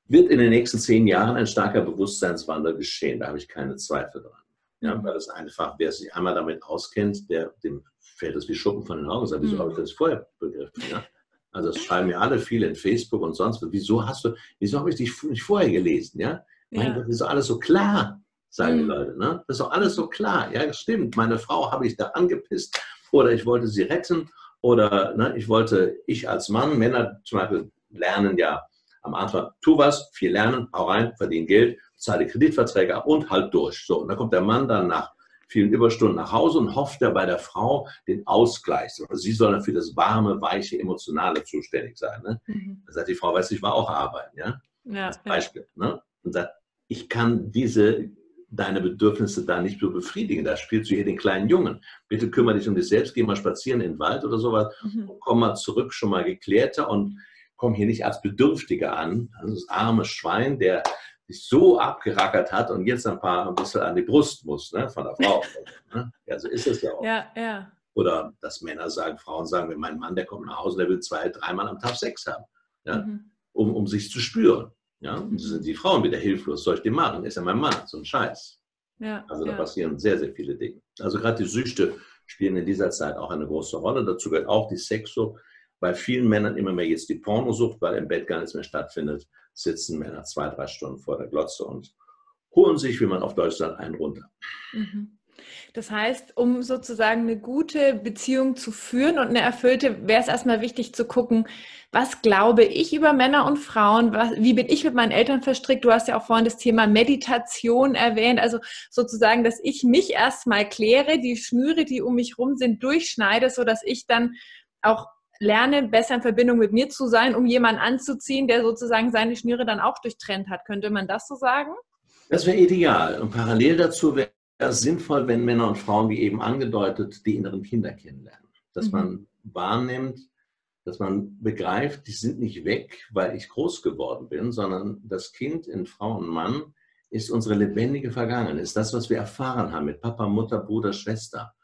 Speaker 2: wird in den nächsten zehn Jahren ein starker Bewusstseinswandel geschehen. Da habe ich keine Zweifel dran. Ja, mhm. weil es einfach, wer sich einmal damit auskennt, der, dem fällt es wie Schuppen von den Augen. Sagt, wieso mhm. habe ich das vorher begriffen? Ja? Also das schreiben mir alle viele in Facebook und sonst. Wieso hast du, wieso habe ich dich nicht vorher gelesen? Ja? Mein ja. Gott, ist alles so klar, sagen mhm. die Leute. Ne? Das ist doch alles so klar. Ja, stimmt. Meine Frau habe ich da angepisst oder ich wollte sie retten oder ne, ich wollte, ich als Mann, Männer zum Beispiel lernen ja am Anfang, tu was, viel lernen, hau rein, verdien Geld, zahle Kreditverträge ab und halt durch. So, und dann kommt der Mann dann nach vielen Überstunden nach Hause und hofft er bei der Frau den Ausgleich. Sie soll dann für das warme, weiche, emotionale zuständig sein. Ne? Mhm. Dann sagt die Frau, weiß ich war auch arbeiten. Ja? ja Beispiel. Ja. Ne? Und sagt, ich kann diese deine Bedürfnisse da nicht so befriedigen. Da spielst du hier den kleinen Jungen. Bitte kümmere dich um dich selbst, geh mal spazieren in den Wald oder sowas mhm. und komm mal zurück, schon mal geklärter und komm hier nicht als Bedürftiger an. Also das arme Schwein, der sich so abgerackert hat und jetzt ein paar ein bisschen an die Brust muss ne, von der Frau. *laughs* ne? Ja, so ist es ja auch.
Speaker 1: Ja, ja.
Speaker 2: Oder dass Männer sagen, Frauen sagen, wenn mein Mann, der kommt nach Hause, der will zwei, dreimal am Tag Sex haben, ja? Mhm. um, um sich zu spüren. Ja? Und sind die Frauen wieder hilflos. Soll ich den machen? Ist ja mein Mann, so ein Scheiß. Ja, also da ja. passieren sehr, sehr viele Dinge. Also gerade die Süchte spielen in dieser Zeit auch eine große Rolle. Dazu gehört auch die Sexo. Bei vielen Männern immer mehr jetzt die Pornosucht, weil im Bett gar nichts mehr stattfindet, sitzen Männer zwei, drei Stunden vor der Glotze und holen sich, wie man auf Deutsch sagt, einen runter.
Speaker 1: Mhm. Das heißt, um sozusagen eine gute Beziehung zu führen und eine erfüllte, wäre es erstmal wichtig zu gucken, was glaube ich über Männer und Frauen, was, wie bin ich mit meinen Eltern verstrickt. Du hast ja auch vorhin das Thema Meditation erwähnt, also sozusagen, dass ich mich erstmal kläre, die Schnüre, die um mich rum sind, durchschneide, sodass ich dann auch lerne, besser in Verbindung mit mir zu sein, um jemanden anzuziehen, der sozusagen seine Schnüre dann auch durchtrennt hat. Könnte man das so sagen?
Speaker 2: Das wäre ideal. Und parallel dazu wäre sinnvoll, wenn Männer und Frauen, wie eben angedeutet, die inneren Kinder kennenlernen. Dass mhm. man wahrnimmt, dass man begreift, die sind nicht weg, weil ich groß geworden bin, sondern das Kind in Frau und Mann ist unsere lebendige Vergangenheit, ist das, was wir erfahren haben mit Papa, Mutter, Bruder, Schwester.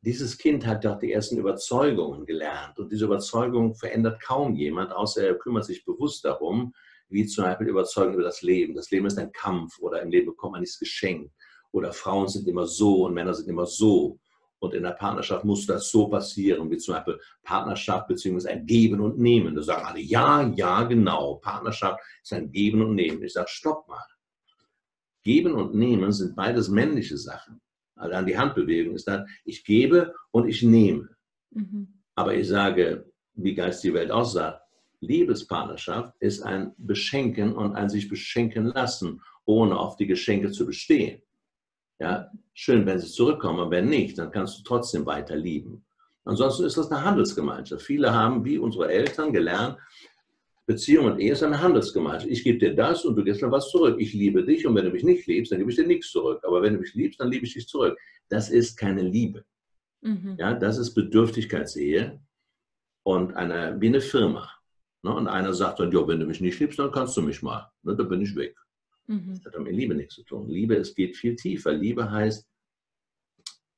Speaker 2: Dieses Kind hat doch die ersten Überzeugungen gelernt und diese Überzeugung verändert kaum jemand, außer er kümmert sich bewusst darum, wie zum Beispiel Überzeugung über das Leben. Das Leben ist ein Kampf oder im Leben bekommt man nichts geschenkt oder Frauen sind immer so und Männer sind immer so. Und in der Partnerschaft muss das so passieren, wie zum Beispiel Partnerschaft bzw. ein Geben und Nehmen. Da sagen alle, ja, ja, genau, Partnerschaft ist ein Geben und Nehmen. Ich sage, stopp mal. Geben und Nehmen sind beides männliche Sachen. Allein die Handbewegung ist dann, ich gebe und ich nehme. Mhm. Aber ich sage, wie Geist die Welt aussah, Liebespartnerschaft ist ein Beschenken und ein sich beschenken lassen, ohne auf die Geschenke zu bestehen. Ja, schön, wenn sie zurückkommen, aber wenn nicht, dann kannst du trotzdem weiter lieben. Ansonsten ist das eine Handelsgemeinschaft. Viele haben, wie unsere Eltern, gelernt, Beziehung und Ehe ist eine Handelsgemeinschaft. Ich gebe dir das und du gibst mir was zurück. Ich liebe dich und wenn du mich nicht liebst, dann gebe ich dir nichts zurück. Aber wenn du mich liebst, dann liebe ich dich zurück. Das ist keine Liebe. Mhm. Ja, das ist Bedürftigkeitsehe und eine, wie eine Firma. Ne? Und einer sagt dann, ja, wenn du mich nicht liebst, dann kannst du mich mal. Ne? Dann bin ich weg. Mhm. Das hat mit Liebe nichts zu tun. Liebe, es geht viel tiefer. Liebe heißt,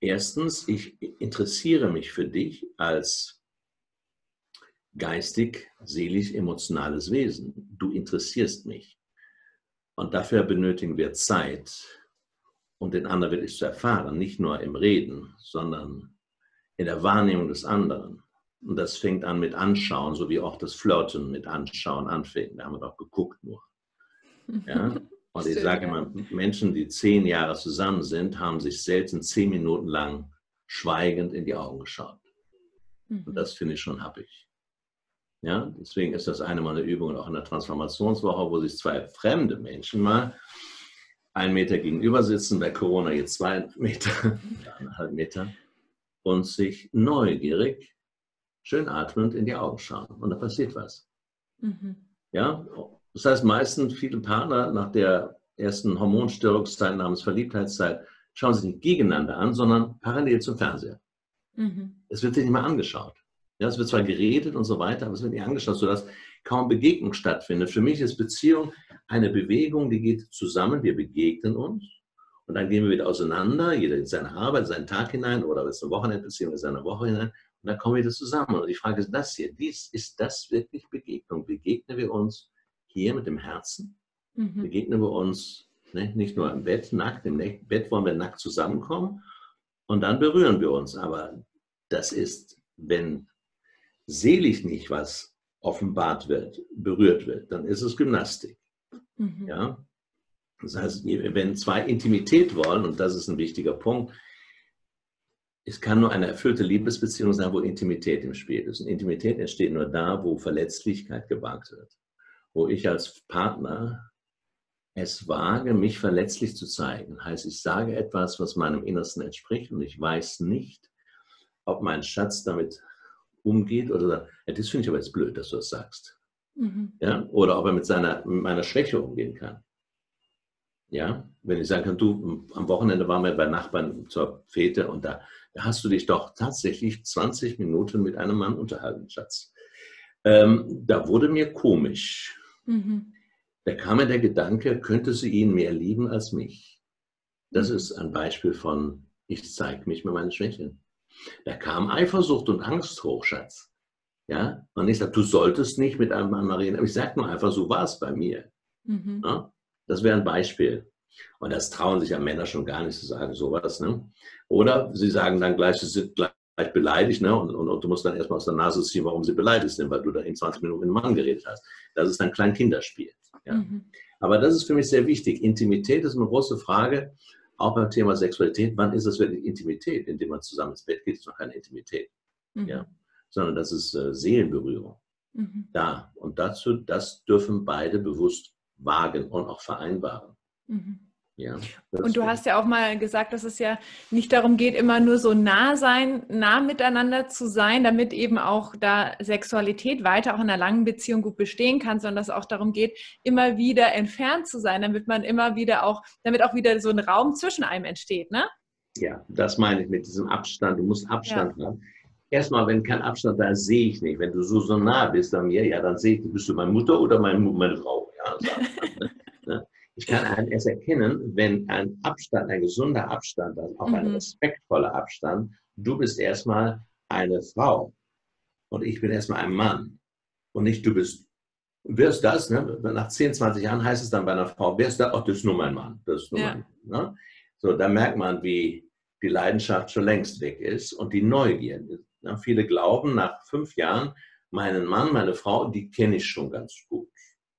Speaker 2: erstens, ich interessiere mich für dich als geistig, seelisch, emotionales Wesen. Du interessierst mich. Und dafür benötigen wir Zeit, um den anderen wirklich zu erfahren. Nicht nur im Reden, sondern in der Wahrnehmung des anderen. Und das fängt an mit Anschauen, so wie auch das Flirten mit Anschauen anfängt. Da haben wir doch geguckt nur. Ja? *laughs* Und ich sage immer, Menschen, die zehn Jahre zusammen sind, haben sich selten zehn Minuten lang schweigend in die Augen geschaut. Und mhm. das finde ich schon happig. Ja, deswegen ist das eine meiner Übungen auch in der Transformationswoche, wo sich zwei fremde Menschen mal einen Meter gegenüber sitzen, bei Corona jetzt zwei *laughs* Meter, eineinhalb Meter, und sich neugierig, schön atmend in die Augen schauen. Und da passiert was. Mhm. Ja, das heißt, meistens viele Partner nach der ersten Hormonstörungszeit namens Verliebtheitszeit schauen sich nicht gegeneinander an, sondern parallel zum Fernseher. Mhm. Es wird sich nicht mehr angeschaut. Ja, es wird zwar geredet und so weiter, aber es wird nicht angeschaut, sodass kaum Begegnung stattfindet. Für mich ist Beziehung eine Bewegung, die geht zusammen, wir begegnen uns und dann gehen wir wieder auseinander, jeder in seine Arbeit, seinen Tag hinein oder ist eine Wochenendbeziehung in seine Woche hinein und dann kommen wir wieder zusammen. Und die Frage ist das hier, dies, ist das wirklich Begegnung? Begegnen wir uns hier mit dem Herzen? Mhm. Begegnen wir uns ne, nicht nur im Bett nackt, im Bett wollen wir nackt zusammenkommen und dann berühren wir uns. Aber das ist, wenn selig nicht was offenbart wird, berührt wird, dann ist es Gymnastik. Mhm. Ja? Das heißt, wenn zwei Intimität wollen, und das ist ein wichtiger Punkt, es kann nur eine erfüllte Liebesbeziehung sein, wo Intimität im Spiel ist. Und Intimität entsteht nur da, wo Verletzlichkeit gewagt wird. Wo ich als Partner es wage, mich verletzlich zu zeigen. Heißt, ich sage etwas, was meinem Innersten entspricht und ich weiß nicht, ob mein Schatz damit umgeht oder sagt, ja, das finde ich aber jetzt blöd, dass du das sagst. Mhm. Ja? Oder ob er mit, seiner, mit meiner Schwäche umgehen kann. Ja, wenn ich sagen kann, du, am Wochenende waren wir bei Nachbarn zur Fete und da, da hast du dich doch tatsächlich 20 Minuten mit einem Mann unterhalten, Schatz. Ähm, da wurde mir komisch. Mhm. Da kam mir der Gedanke, könnte sie ihn mehr lieben als mich? Das mhm. ist ein Beispiel von, ich zeige mich mit meinen Schwächen. Da kam Eifersucht und Angst hoch, Schatz. Ja? Und ich sage, du solltest nicht mit einem Mann reden. Aber ich sage nur einfach, so war es bei mir. Mhm. Ja? Das wäre ein Beispiel. Und das trauen sich ja Männer schon gar nicht zu sagen, sowas. Ne? Oder sie sagen dann gleich, sie sind gleich beleidigt ne? und, und, und du musst dann erstmal aus der Nase ziehen, warum sie beleidigt sind, weil du da in 20 Minuten mit einem Mann geredet hast. Das ist ein klein Kinderspiel. Ja? Mhm. Aber das ist für mich sehr wichtig. Intimität ist eine große Frage. Auch beim Thema Sexualität, wann ist das wirklich Intimität? Indem man zusammen ins Bett geht, ist noch keine Intimität. Mhm. Ja? Sondern das ist äh, Seelenberührung. Mhm. Da. Und dazu, das dürfen beide bewusst wagen und auch vereinbaren. Mhm.
Speaker 1: Ja, und du hast ja auch mal gesagt, dass es ja nicht darum geht, immer nur so nah sein, nah miteinander zu sein, damit eben auch da Sexualität weiter auch in einer langen Beziehung gut bestehen kann, sondern dass es auch darum geht, immer wieder entfernt zu sein, damit man immer wieder auch, damit auch wieder so ein Raum zwischen einem entsteht, ne?
Speaker 2: Ja, das meine ich mit diesem Abstand. Du musst Abstand ja. haben. Erstmal, wenn kein Abstand da ist, sehe ich nicht. Wenn du so, so nah bist an mir, ja, dann sehe ich, bist du meine Mutter oder meine, meine Frau. Ja, ne? *laughs* Ich kann erst erkennen, wenn ein Abstand, ein gesunder Abstand, also auch ein mhm. respektvoller Abstand, du bist erstmal eine Frau und ich bin erstmal ein Mann und nicht du bist, wer ist das? Ne? Nach 10, 20 Jahren heißt es dann bei einer Frau, wer ist das? Ach, das ist nur mein Mann. Das ist nur ja. mein Mann. Ne? So, da merkt man, wie die Leidenschaft schon längst weg ist und die Neugier. Ne? Viele glauben nach fünf Jahren, meinen Mann, meine Frau, die kenne ich schon ganz gut.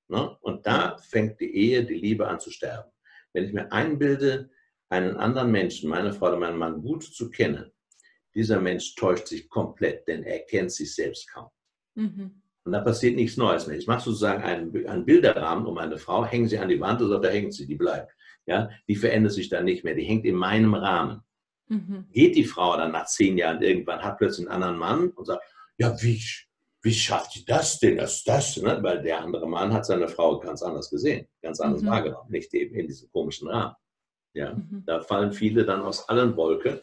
Speaker 2: Ne? Und da fängt die Ehe, die Liebe an zu sterben. Wenn ich mir einbilde, einen anderen Menschen, meine Frau oder meinen Mann, gut zu kennen, dieser Mensch täuscht sich komplett, denn er kennt sich selbst kaum. Mhm. Und da passiert nichts Neues mehr. Ich mache sozusagen einen, einen Bilderrahmen um eine Frau, hängen sie an die Wand und sagt, da hängt sie, die bleibt. Ja, die verändert sich dann nicht mehr, die hängt in meinem Rahmen. Mhm. Geht die Frau dann nach zehn Jahren irgendwann, hat plötzlich einen anderen Mann und sagt, ja, wie, wie schafft sie das denn? Das, das, ne? Weil der andere Mann hat seine Frau ganz anders gesehen, ganz anders mhm. wahrgenommen, nicht eben in diesem komischen Rahmen. Ja? Mhm. Da fallen viele dann aus allen Wolken,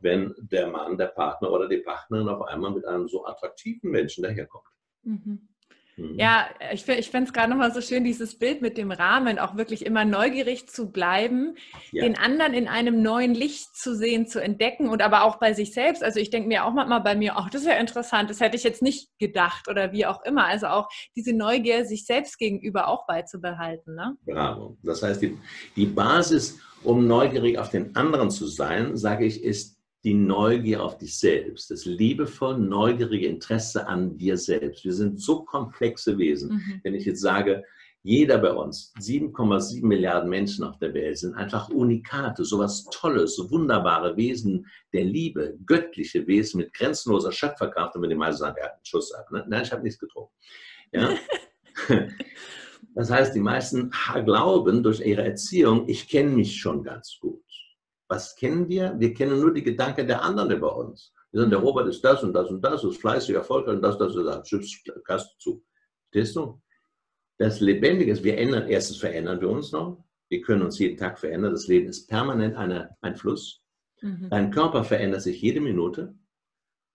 Speaker 2: wenn der Mann, der Partner oder die Partnerin auf einmal mit einem so attraktiven Menschen daherkommt.
Speaker 1: Mhm. Mhm. Ja, ich, ich fände es gerade nochmal so schön, dieses Bild mit dem Rahmen, auch wirklich immer neugierig zu bleiben, ja. den anderen in einem neuen Licht zu sehen, zu entdecken und aber auch bei sich selbst. Also ich denke mir auch manchmal bei mir, ach, das ist ja interessant, das hätte ich jetzt nicht gedacht oder wie auch immer. Also auch diese Neugier sich selbst gegenüber auch beizubehalten. Ne?
Speaker 2: Bravo. Das heißt, die, die Basis, um neugierig auf den anderen zu sein, sage ich, ist die Neugier auf dich selbst, das liebevoll neugierige Interesse an dir selbst. Wir sind so komplexe Wesen. Mhm. Wenn ich jetzt sage, jeder bei uns, 7,7 Milliarden Menschen auf der Welt, sind einfach Unikate, sowas Tolles, so wunderbare Wesen der Liebe, göttliche Wesen mit grenzenloser Schöpferkraft. Und wenn die meisten sagen, er hat einen Schuss ab. Ne? Nein, ich habe nichts getrunken. Ja? *laughs* das heißt, die meisten glauben durch ihre Erziehung, ich kenne mich schon ganz gut. Was kennen wir? Wir kennen nur die Gedanken der anderen über uns. Wir sagen, der mhm. Robert ist das und das und das, ist fleißig, erfolgreich und das, das und das. Schützt Kasten zu. Verstehst du? Das Lebendige ist, wir ändern, erstens verändern wir uns noch. Wir können uns jeden Tag verändern. Das Leben ist permanent eine, ein Fluss. Mhm. Dein Körper verändert sich jede Minute.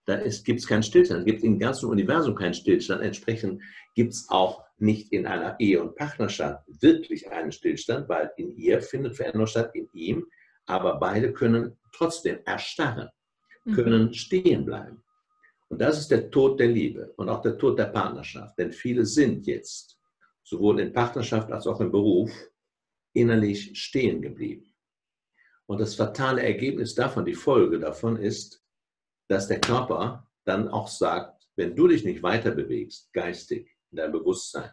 Speaker 2: da gibt es keinen Stillstand. Gibt im ganzen Universum keinen Stillstand. Entsprechend gibt es auch nicht in einer Ehe und Partnerschaft wirklich einen Stillstand, weil in ihr findet Veränderung statt, in ihm. Aber beide können trotzdem erstarren, mhm. können mhm. stehen bleiben. Und das ist der Tod der Liebe und auch der Tod der Partnerschaft. Denn viele sind jetzt, sowohl in Partnerschaft als auch im Beruf, innerlich stehen geblieben. Und das fatale Ergebnis davon, die Folge davon ist, dass der Körper dann auch sagt, wenn du dich nicht weiter bewegst, geistig, in deinem Bewusstsein,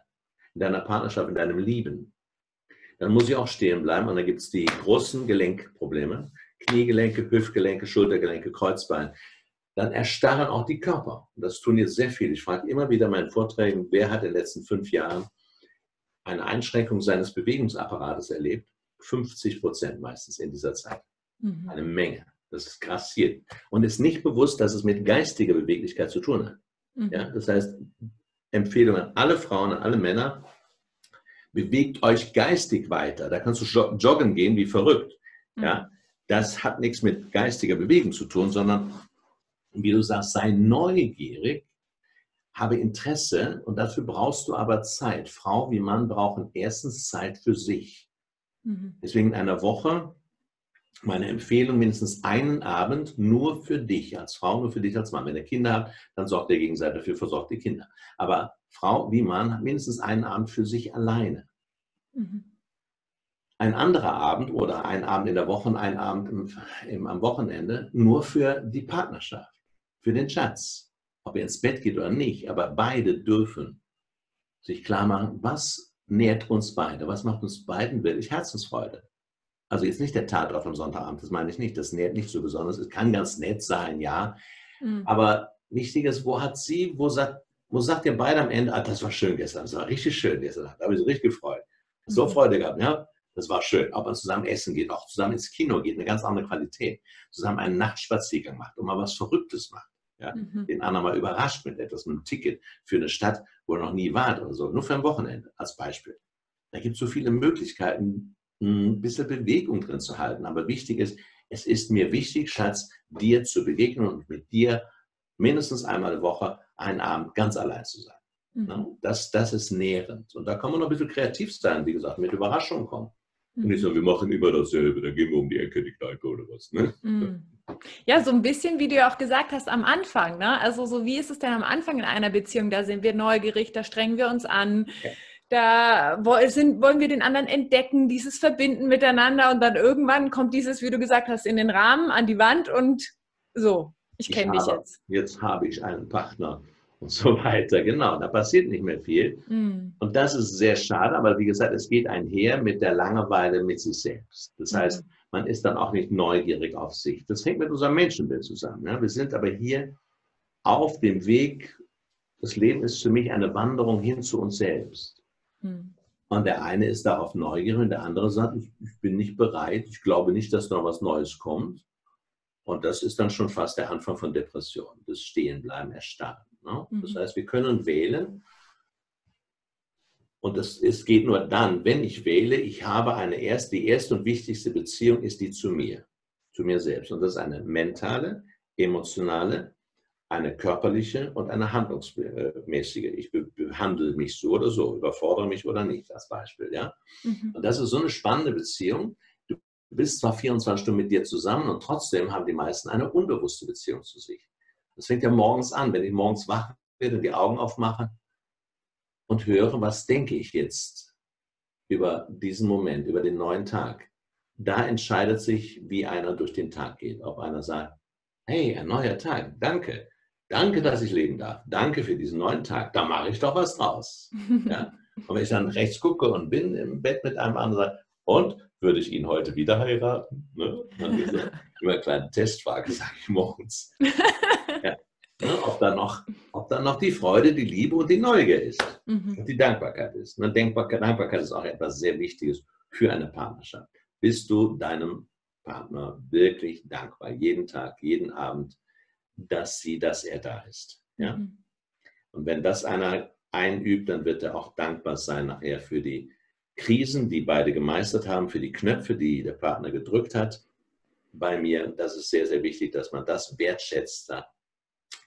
Speaker 2: in deiner Partnerschaft, in deinem Lieben, dann muss ich auch stehen bleiben. Und dann gibt es die großen Gelenkprobleme, Kniegelenke, Hüftgelenke, Schultergelenke, Kreuzbein. Dann erstarren auch die Körper. Und das tun jetzt sehr viele. Ich frage immer wieder in meinen Vorträgen, wer hat in den letzten fünf Jahren eine Einschränkung seines Bewegungsapparates erlebt? 50 Prozent meistens in dieser Zeit. Mhm. Eine Menge. Das ist grassiert. Und ist nicht bewusst, dass es mit geistiger Beweglichkeit zu tun hat. Mhm. Ja, das heißt, Empfehlung an alle Frauen, an alle Männer, bewegt euch geistig weiter. Da kannst du joggen gehen wie verrückt. Mhm. Ja, das hat nichts mit geistiger Bewegung zu tun, sondern, wie du sagst, sei neugierig, habe Interesse und dafür brauchst du aber Zeit. Frau wie Mann brauchen erstens Zeit für sich. Mhm. Deswegen in einer Woche meine Empfehlung, mindestens einen Abend nur für dich als Frau, nur für dich als Mann. Wenn ihr Kinder habt, dann sorgt der Gegenseite dafür, versorgt die Kinder. Aber Frau wie Mann hat mindestens einen Abend für sich alleine. Mhm. Ein anderer Abend oder ein Abend in der Woche und ein Abend im, im, am Wochenende nur für die Partnerschaft, für den Schatz. Ob er ins Bett geht oder nicht, aber beide dürfen sich klar machen, was nährt uns beide, was macht uns beiden wirklich Herzensfreude. Also jetzt nicht der Tatort am Sonntagabend, das meine ich nicht. Das nährt nicht so besonders. Es kann ganz nett sein, ja. Mhm. Aber wichtig ist, wo hat sie, wo sagt, wo sagt ihr beide am Ende, ah, das war schön gestern, das war richtig schön gestern, da habe ich so richtig gefreut. So mhm. Freude gehabt, ja. Das war schön. Ob man zusammen essen geht, auch zusammen ins Kino geht, eine ganz andere Qualität. Zusammen einen Nachtspaziergang macht und mal was Verrücktes macht. Ja? Mhm. Den anderen mal überrascht mit etwas, mit einem Ticket für eine Stadt, wo er noch nie war oder so. Nur für ein Wochenende als Beispiel. Da gibt es so viele Möglichkeiten, ein bisschen Bewegung drin zu halten. Aber wichtig ist, es ist mir wichtig, Schatz, dir zu begegnen und mit dir mindestens einmal die Woche einen Abend ganz allein zu sein. Mhm. Das, das ist nährend. Und da kann man noch ein bisschen kreativ sein, wie gesagt, mit Überraschungen kommen. Und nicht so, mhm. wir machen immer dasselbe, dann gehen wir um die Ecke, die Kneipe oder was. Ne?
Speaker 1: Mhm. Ja, so ein bisschen, wie du ja auch gesagt hast, am Anfang. Ne? Also so wie ist es denn am Anfang in einer Beziehung? Da sind wir neugierig, da strengen wir uns an. Ja da sind, wollen wir den anderen entdecken, dieses Verbinden miteinander und dann irgendwann kommt dieses, wie du gesagt hast, in den Rahmen, an die Wand und so, ich kenne dich jetzt.
Speaker 2: Jetzt habe ich einen Partner und so *laughs* weiter. Genau, da passiert nicht mehr viel. Mm. Und das ist sehr schade, aber wie gesagt, es geht einher mit der Langeweile mit sich selbst. Das heißt, mm. man ist dann auch nicht neugierig auf sich. Das hängt mit unserem Menschenbild zusammen. Ja? Wir sind aber hier auf dem Weg. Das Leben ist für mich eine Wanderung hin zu uns selbst. Hm. Und der eine ist darauf neugierig und der andere sagt, ich, ich, bin nicht bereit, ich glaube nicht, dass noch was Neues kommt. Und das ist dann schon fast der Anfang von Depression, das Stehenbleiben, Erstarren. Ne? Mhm. Das heißt, wir können wählen. Und das, es geht nur dann, wenn ich wähle, ich habe eine erste, die erste und wichtigste Beziehung ist die zu mir, zu mir selbst. Und das ist eine mentale, emotionale, eine körperliche und eine handlungsmäßige. Ich behandle mich so oder so, überfordere mich oder nicht, als Beispiel. Ja? Mhm. Und das ist so eine spannende Beziehung. Du bist zwar 24 Stunden mit dir zusammen und trotzdem haben die meisten eine unbewusste Beziehung zu sich. Das fängt ja morgens an, wenn ich morgens wach werde, die Augen aufmache und höre, was denke ich jetzt über diesen Moment, über den neuen Tag. Da entscheidet sich, wie einer durch den Tag geht. Ob einer sagt, hey, ein neuer Tag, danke. Danke, dass ich leben darf. Danke für diesen neuen Tag. Da mache ich doch was draus. *laughs* Ja? Und wenn ich dann rechts gucke und bin im Bett mit einem anderen, und würde ich ihn heute wieder heiraten? Ne? Diese, *laughs* immer eine kleine Testfrage, sage ich morgens. *laughs* Ja. Ne? Ob, da noch, ob da noch die Freude, die Liebe und die Neugier ist. Mhm. Und die Dankbarkeit ist. Ne? Dankbarkeit, Dankbarkeit ist auch etwas sehr Wichtiges für eine Partnerschaft. Bist du deinem Partner wirklich dankbar? Jeden Tag, jeden Abend dass sie, dass er da ist. Ja? Mhm. Und wenn das einer einübt, dann wird er auch dankbar sein nachher für die Krisen, die beide gemeistert haben, für die Knöpfe, die der Partner gedrückt hat bei mir. Das ist sehr, sehr wichtig, dass man das wertschätzt.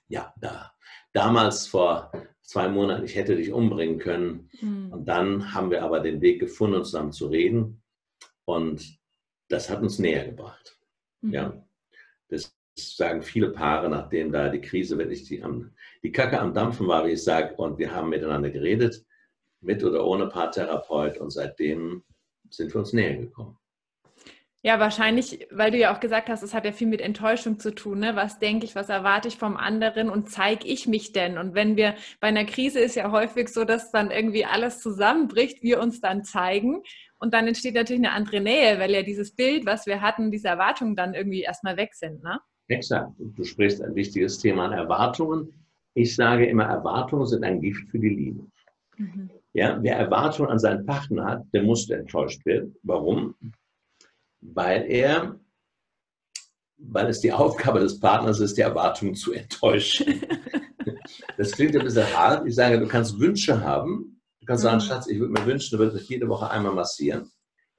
Speaker 2: Ja, da. Damals vor zwei Monaten, ich hätte dich umbringen können. Mhm. Und dann haben wir aber den Weg gefunden, zusammen zu reden. Und das hat uns näher gebracht. Mhm. Ja. Das sagen viele Paare, nachdem da die Krise wirklich die, die Kacke am Dampfen war, wie ich sage, und wir haben miteinander geredet, mit oder ohne Paartherapeut, und seitdem sind wir uns näher gekommen.
Speaker 1: Ja, wahrscheinlich, weil du ja auch gesagt hast, es hat ja viel mit Enttäuschung zu tun. Ne? Was denke ich, was erwarte ich vom anderen und zeige ich mich denn? Und wenn wir bei einer Krise ist ja häufig so, dass dann irgendwie alles zusammenbricht, wir uns dann zeigen und dann entsteht natürlich eine andere Nähe, weil ja dieses Bild, was wir hatten, diese Erwartungen dann irgendwie erstmal weg sind. Ne?
Speaker 2: Exakt. Du sprichst ein wichtiges Thema an Erwartungen. Ich sage immer, Erwartungen sind ein Gift für die Liebe. Mhm. Ja, wer Erwartungen an seinen Partner hat, der muss enttäuscht werden. Warum? Weil er, weil es die Aufgabe des Partners ist, die Erwartungen zu enttäuschen. *laughs* das klingt ein bisschen hart. Ich sage, du kannst Wünsche haben. Du kannst sagen, mhm. Schatz, ich würde mir wünschen, du würdest jede Woche einmal massieren.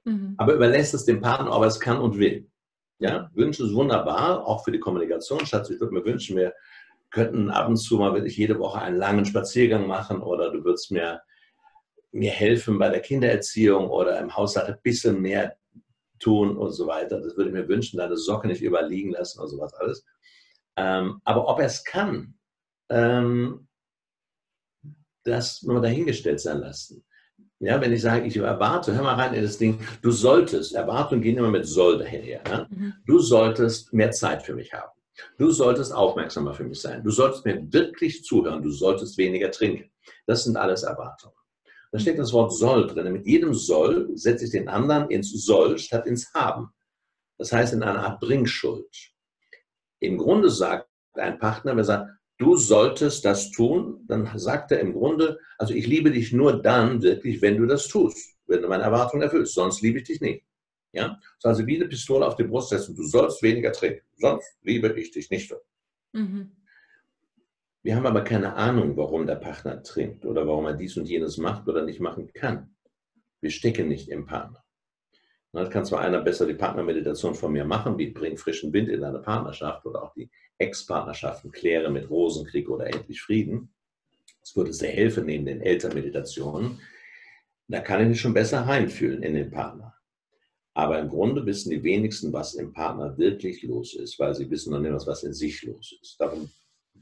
Speaker 2: Mhm. Aber überlässt es dem Partner, ob er es kann und will. Ja, Wünsche ist wunderbar, auch für die Kommunikation. Schatz, ich würde mir wünschen, wir könnten ab und zu mal wirklich jede Woche einen langen Spaziergang machen oder du würdest mir mir helfen bei der Kindererziehung oder im Haushalt ein bisschen mehr tun und so weiter. Das würde ich mir wünschen, deine Socke nicht überliegen lassen und sowas alles. Ähm, aber ob er es kann, ähm, das nur dahingestellt sein lassen. Ja, wenn ich sage, ich erwarte, hör mal rein in das Ding, du solltest, Erwartungen gehen immer mit soll daher. Ja? Mhm. Du solltest mehr Zeit für mich haben. Du solltest aufmerksamer für mich sein. Du solltest mir wirklich zuhören. Du solltest weniger trinken. Das sind alles Erwartungen. Da steht das Wort soll drin. Mit jedem soll setze ich den anderen ins soll statt ins haben. Das heißt in einer Art Bringschuld. Im Grunde sagt ein Partner, wenn er sagt, du solltest das tun, dann sagt er im Grunde, also ich liebe dich nur dann wirklich, wenn du das tust, wenn du meine Erwartungen erfüllst, sonst liebe ich dich nicht. Ja? Also wie eine Pistole auf die Brust setzen, du sollst weniger trinken, sonst liebe ich dich nicht. Mhm. Wir haben aber keine Ahnung, warum der Partner trinkt oder warum er dies und jenes macht oder nicht machen kann. Wir stecken nicht im Partner. Dann kann zwar einer besser die Partnermeditation von mir machen, wie bring frischen Wind in deine Partnerschaft oder auch die Ex-Partnerschaften kläre mit Rosenkrieg oder endlich Frieden. Das würde sehr helfen neben den Elternmeditationen. Da kann ich mich schon besser reinfühlen in den Partner. Aber im Grunde wissen die wenigsten, was im Partner wirklich los ist, weil sie wissen noch nicht, was in sich los ist. Darum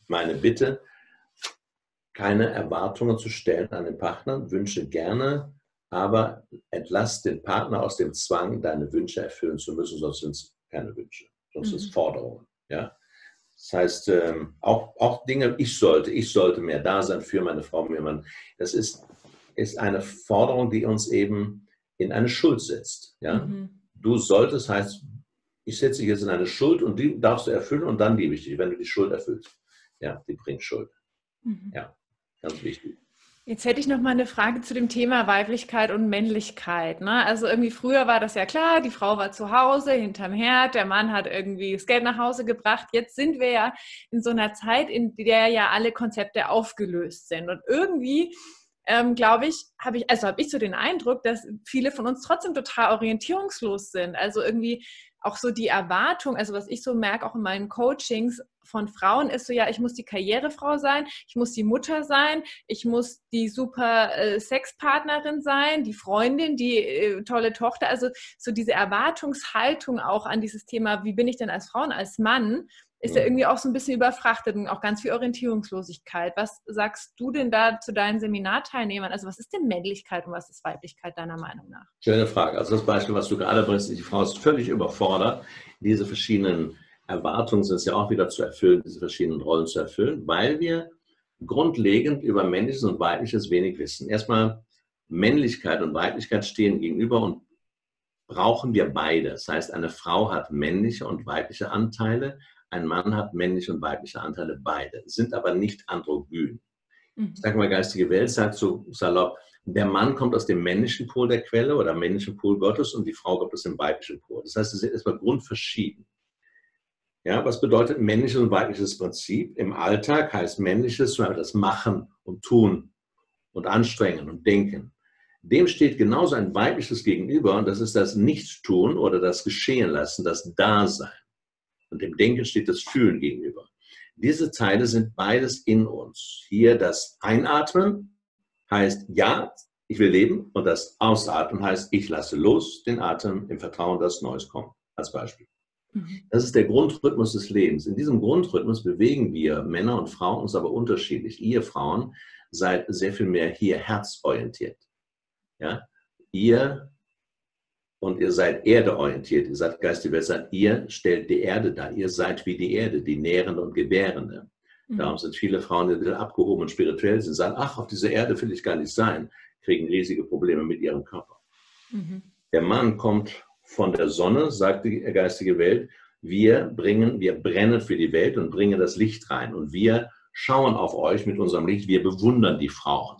Speaker 2: meine Bitte, keine Erwartungen zu stellen an den Partner, Wünsche gerne, aber entlass den Partner aus dem Zwang, deine Wünsche erfüllen zu müssen, sonst sind es keine Wünsche, sonst sind es mhm. Forderungen. Ja? Das heißt, ähm, auch, auch Dinge, ich sollte, ich sollte mehr da sein für meine Frau, mir Mann. Das ist, ist eine Forderung, die uns eben in eine Schuld setzt. Ja? Mhm. Du solltest heißt, ich setze dich jetzt in eine Schuld und die darfst du erfüllen und dann liebe ich dich, wenn du die Schuld erfüllst ja, die bringt Schuld. Mhm. Ja, ganz wichtig.
Speaker 1: Jetzt hätte ich noch mal eine Frage zu dem Thema Weiblichkeit und Männlichkeit. Ne? Also irgendwie früher war das ja klar, die Frau war zu Hause hinterm Herd, der Mann hat irgendwie das Geld nach Hause gebracht. Jetzt sind wir ja in so einer Zeit, in der ja alle Konzepte aufgelöst sind. Und irgendwie ähm, glaube ich, habe ich, also habe ich so den Eindruck, dass viele von uns trotzdem total orientierungslos sind. Also irgendwie auch so die Erwartung, also was ich so merke, auch in meinen Coachings von Frauen ist so, ja, ich muss die Karrierefrau sein, ich muss die Mutter sein, ich muss die super äh, Sexpartnerin sein, die Freundin, die äh, tolle Tochter. Also so diese Erwartungshaltung auch an dieses Thema, wie bin ich denn als Frau und als Mann, ist ja irgendwie auch so ein bisschen überfrachtet und auch ganz viel Orientierungslosigkeit. Was sagst du denn da zu deinen Seminarteilnehmern? Also was ist denn Männlichkeit und was ist Weiblichkeit deiner Meinung nach?
Speaker 2: Schöne Frage. Also das Beispiel, was du gerade bringst, die Frau ist völlig überfordert, diese verschiedenen Erwartungen sind es ja auch wieder zu erfüllen, diese verschiedenen Rollen zu erfüllen, weil wir grundlegend über männliches und weibliches wenig wissen. Erstmal Männlichkeit und Weiblichkeit stehen gegenüber und brauchen wir beide. Das heißt, eine Frau hat männliche und weibliche Anteile ein Mann hat männliche und weibliche Anteile, beide, sind aber nicht androgyn. Mhm. Ich sage mal, geistige Welt sagt so salopp, der Mann kommt aus dem männlichen Pol der Quelle oder männlichen Pol Gottes und die Frau kommt aus dem weiblichen Pol. Das heißt, sie sind erstmal grundverschieden. Ja, was bedeutet männliches und weibliches Prinzip? Im Alltag heißt männliches das Machen und Tun und Anstrengen und Denken. Dem steht genauso ein weibliches Gegenüber und das ist das Nichtstun oder das Geschehen lassen, das Dasein. Und dem Denken steht das Fühlen gegenüber. Diese Teile sind beides in uns. Hier das Einatmen heißt ja, ich will leben und das Ausatmen heißt, ich lasse los den Atem im Vertrauen, dass Neues kommt. Als Beispiel. Mhm. Das ist der Grundrhythmus des Lebens. In diesem Grundrhythmus bewegen wir Männer und Frauen uns aber unterschiedlich. Ihr Frauen seid sehr viel mehr hier herzorientiert. Ja? Ihr und ihr seid erdeorientiert, ihr seid geistig ihr stellt die Erde dar, ihr seid wie die Erde, die Nährende und Gebärende. Mhm. Darum sind viele Frauen, die ein bisschen abgehoben und spirituell sind, sagen, ach, auf dieser Erde will ich gar nicht sein, kriegen riesige Probleme mit ihrem Körper. Mhm. Der Mann kommt von der Sonne, sagt die geistige Welt, wir bringen, wir brennen für die Welt und bringen das Licht rein. Und wir schauen auf euch mit unserem Licht, wir bewundern die Frauen.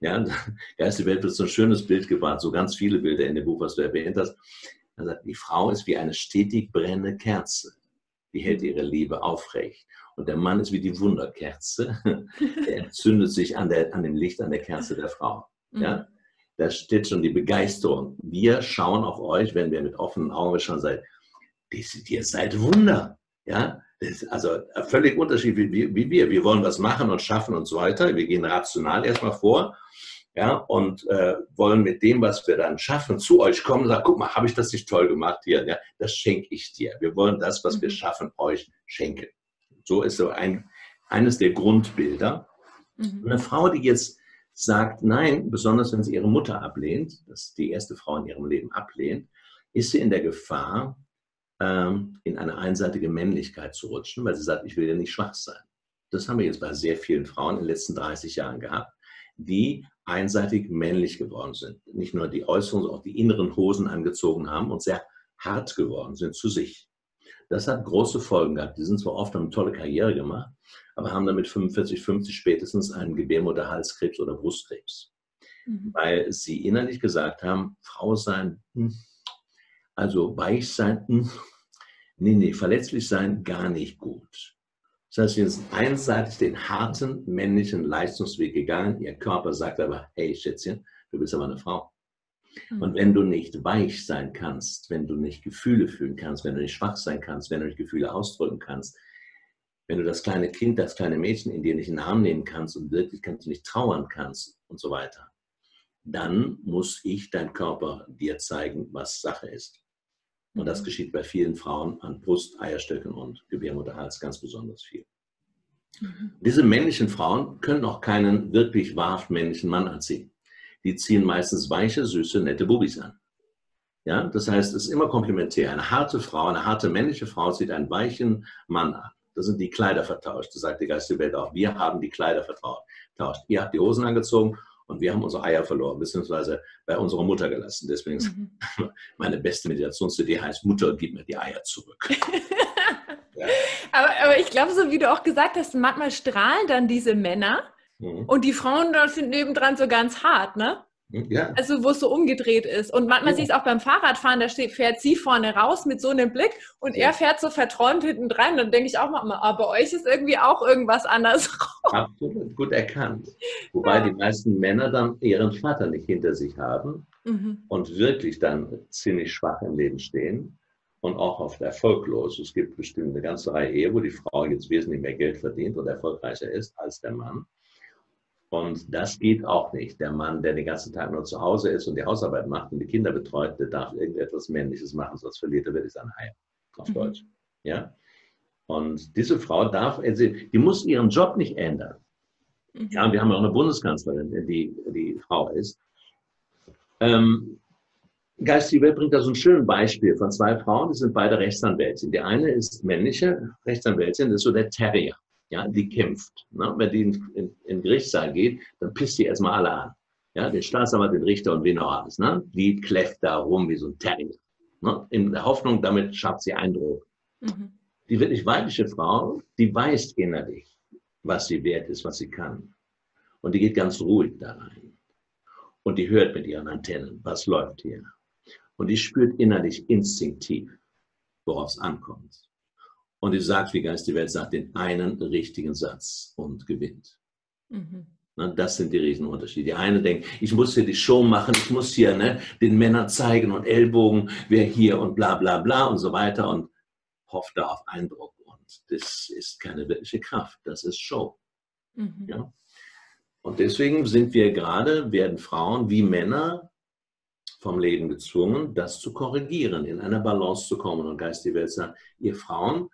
Speaker 2: Ja, *laughs* geistige Welt wird so ein schönes Bild gebracht, so ganz viele Bilder in dem Buch, was du erwähnt hast. Er sagt, die Frau ist wie eine stetig brennende Kerze. Die hält ihre Liebe aufrecht. Und der Mann ist wie die Wunderkerze. *laughs* Der entzündet sich an, der, an dem Licht, an der Kerze der Frau. Ja? Da steht schon die Begeisterung. Wir schauen auf euch, wenn wir mit offenen Augen schon seid. Ihr seid Wunder. Ja? also völlig unterschiedlich wie, wie, wir. Wir wollen was machen und schaffen und so weiter. Wir gehen rational erstmal vor. Ja, und äh, wollen mit dem, was wir dann schaffen, zu euch kommen und sagen, guck mal, habe ich das nicht toll gemacht hier? Ja, das schenke ich dir. Wir wollen das, was wir mhm. schaffen, euch schenken. So ist so ein, eines der Grundbilder. Mhm. Eine Frau, die jetzt sagt nein, besonders wenn sie ihre Mutter ablehnt, das ist die erste Frau in ihrem Leben ablehnt, ist sie in der Gefahr, ähm, in eine einseitige Männlichkeit zu rutschen, weil sie sagt, ich will ja nicht schwach sein. Das haben wir jetzt bei sehr vielen Frauen in den letzten 30 Jahren gehabt, die einseitig männlich geworden sind. Nicht nur die äußeren, sondern auch die inneren Hosen angezogen haben und sehr hart geworden sind zu sich. Das hat große Folgen gehabt. Die sind zwar oft eine tolle Karriere gemacht, aber haben damit 45, 50 spätestens einen Gebärmutterhalskrebs oder Brustkrebs. Mhm. Weil sie innerlich gesagt haben, Frau sein, hm, also weich sein, hm, nee, nee, verletzlich sein, gar nicht gut. Das heißt, sie sind einseitig den harten männlichen Leistungsweg gegangen. Ihr Körper sagt aber, hey Schätzchen, du bist aber eine Frau. Und mhm. wenn du nicht weich sein kannst, wenn du nicht Gefühle fühlen kannst, wenn du nicht schwach sein kannst, wenn du nicht Gefühle ausdrücken kannst, wenn du das kleine Kind, das kleine Mädchen in dir nicht in den Arm nehmen kannst und wirklich kannst du nicht trauern kannst und so weiter, dann muss ich dein Körper dir zeigen, was Sache ist. Und das mhm. geschieht bei vielen Frauen an Brust, Eierstöcken und Gebärmutterhals ganz besonders viel. Mhm. Diese männlichen Frauen können auch keinen wirklich wahrhaft männlichen Mann anziehen. Die ziehen meistens weiche, süße, nette Bubis an. Ja, das heißt, es ist immer komplementär. Eine harte Frau, eine harte männliche Frau zieht einen weichen Mann an. Das sind die Kleider vertauscht. Das sagt die geistige Welt auch. Wir haben die Kleider vertauscht. Ihr habt die Hosen angezogen und wir haben unsere Eier verloren, beziehungsweise bei unserer Mutter gelassen. Deswegen mhm. *laughs* meine beste Meditationsidee heißt, Mutter, gib mir die Eier zurück. *laughs*
Speaker 1: ja. aber, aber ich glaube, so wie du auch gesagt hast, manchmal strahlen dann diese Männer mhm. und die Frauen da sind nebendran so ganz hart, ne? Ja. Also wo es so umgedreht ist. Und manchmal ja. sehe ich es auch beim Fahrradfahren, da steht, fährt sie vorne raus mit so einem Blick und ja. er fährt so verträumt hinten dran. Dann denke ich auch mal, aber bei euch ist irgendwie auch irgendwas anders. *laughs*
Speaker 2: Absolut, gut erkannt. Wobei die meisten Männer dann ihren Vater nicht hinter sich haben mhm. und wirklich dann ziemlich schwach im Leben stehen und auch oft erfolglos. Es gibt bestimmt eine ganze Reihe Ehe, wo die Frau jetzt wesentlich mehr Geld verdient und erfolgreicher ist als der Mann. Und das geht auch nicht. Der Mann, der den ganzen Tag nur zu Hause ist und die Hausarbeit macht und die Kinder betreut, der darf irgendetwas Männliches machen, sonst verliert er wirklich sein Heim. Auf mhm. Deutsch. Ja? Und diese Frau darf, also, die muss ihren Job nicht ändern. Mhm. Ja, wir haben auch eine Bundeskanzlerin, die, die Frau ist. Ähm, Geistige Welt bringt da so ein schönes Beispiel von zwei Frauen, die sind beide Rechtsanwältin. Die eine ist männliche Rechtsanwältin, das ist so der Terrier ja, die kämpft. Ne? Wenn die in, in, in den Gerichtssaal geht, dann pisst die erstmal alle an. Ja, den Staatsanwalt, den Richter und wen auch alles. Ne? Die kläfft da rum wie so ein Terrier. Ne? In der Hoffnung, damit schafft sie Eindruck. Mhm. Die wirklich weibliche Frau, die weiß innerlich, was sie wert ist, was sie kann. Und die geht ganz ruhig da rein. Und die hört mit ihren Antennen, was läuft hier. Und die spürt innerlich instinktiv, worauf es ankommt. Und die sagt, wie Geist die Welt sagt, den einen richtigen Satz und gewinnt. Mhm. das sind die Riesenunterschiede. Die eine denkt, ich muss hier die Show machen, ich muss hier ne, den Männern zeigen und Ellbogen, wer hier und bla bla bla und so weiter und hofft da auf Eindruck und das ist keine wirkliche Kraft, das ist Show. Mhm. Ja? Und deswegen sind wir gerade, werden Frauen wie Männer vom Leben gezwungen, das zu korrigieren, in einer Balance zu kommen. Und Geist die Welt sagt, ihr Frauen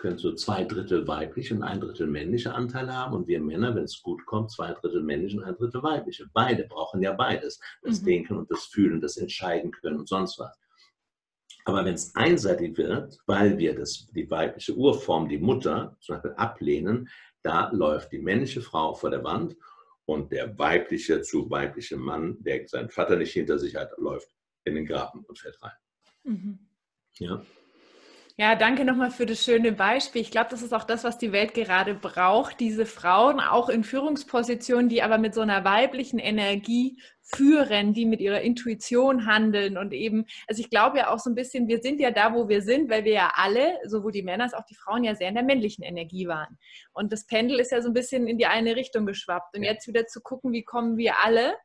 Speaker 2: könnt so zwei Drittel weibliche und ein Drittel männliche Anteile haben und wir Männer, wenn es gut kommt, zwei Drittel männliche und ein Drittel weibliche. Beide brauchen ja beides. Das mhm. Denken und das Fühlen, das Entscheiden können und sonst was. Aber wenn es einseitig wird, weil wir das, die weibliche Urform, die Mutter zum Beispiel ablehnen, da läuft die männliche Frau vor der Wand und der weibliche zu weibliche Mann, der seinen Vater nicht hinter sich hat, läuft in den Graben und fällt rein. Mhm.
Speaker 1: Ja. Ja, danke nochmal für das schöne Beispiel. Ich glaube, das ist auch das, was die Welt gerade braucht. Diese Frauen auch in Führungspositionen, die aber mit so einer weiblichen Energie führen, die mit ihrer Intuition handeln und eben, also ich glaube ja auch so ein bisschen, wir sind ja da, wo wir sind, weil wir ja alle, sowohl die Männer als auch die Frauen, ja sehr in der männlichen Energie waren. Und das Pendel ist ja so ein bisschen in die eine Richtung geschwappt. Und jetzt wieder zu gucken, wie kommen wir alle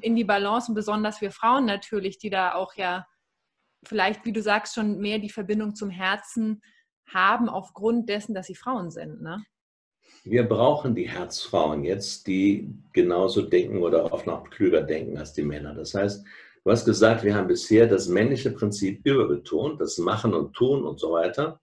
Speaker 1: in die Balance und besonders wir Frauen natürlich, die da auch ja vielleicht, wie du sagst, schon mehr die Verbindung zum Herzen haben aufgrund dessen, dass sie Frauen sind. Ne?
Speaker 2: Wir brauchen die Herzfrauen jetzt, die genauso denken oder oft noch klüger denken als die Männer. Das heißt, du hast gesagt, wir haben bisher das männliche Prinzip überbetont, das Machen und Tun und so weiter.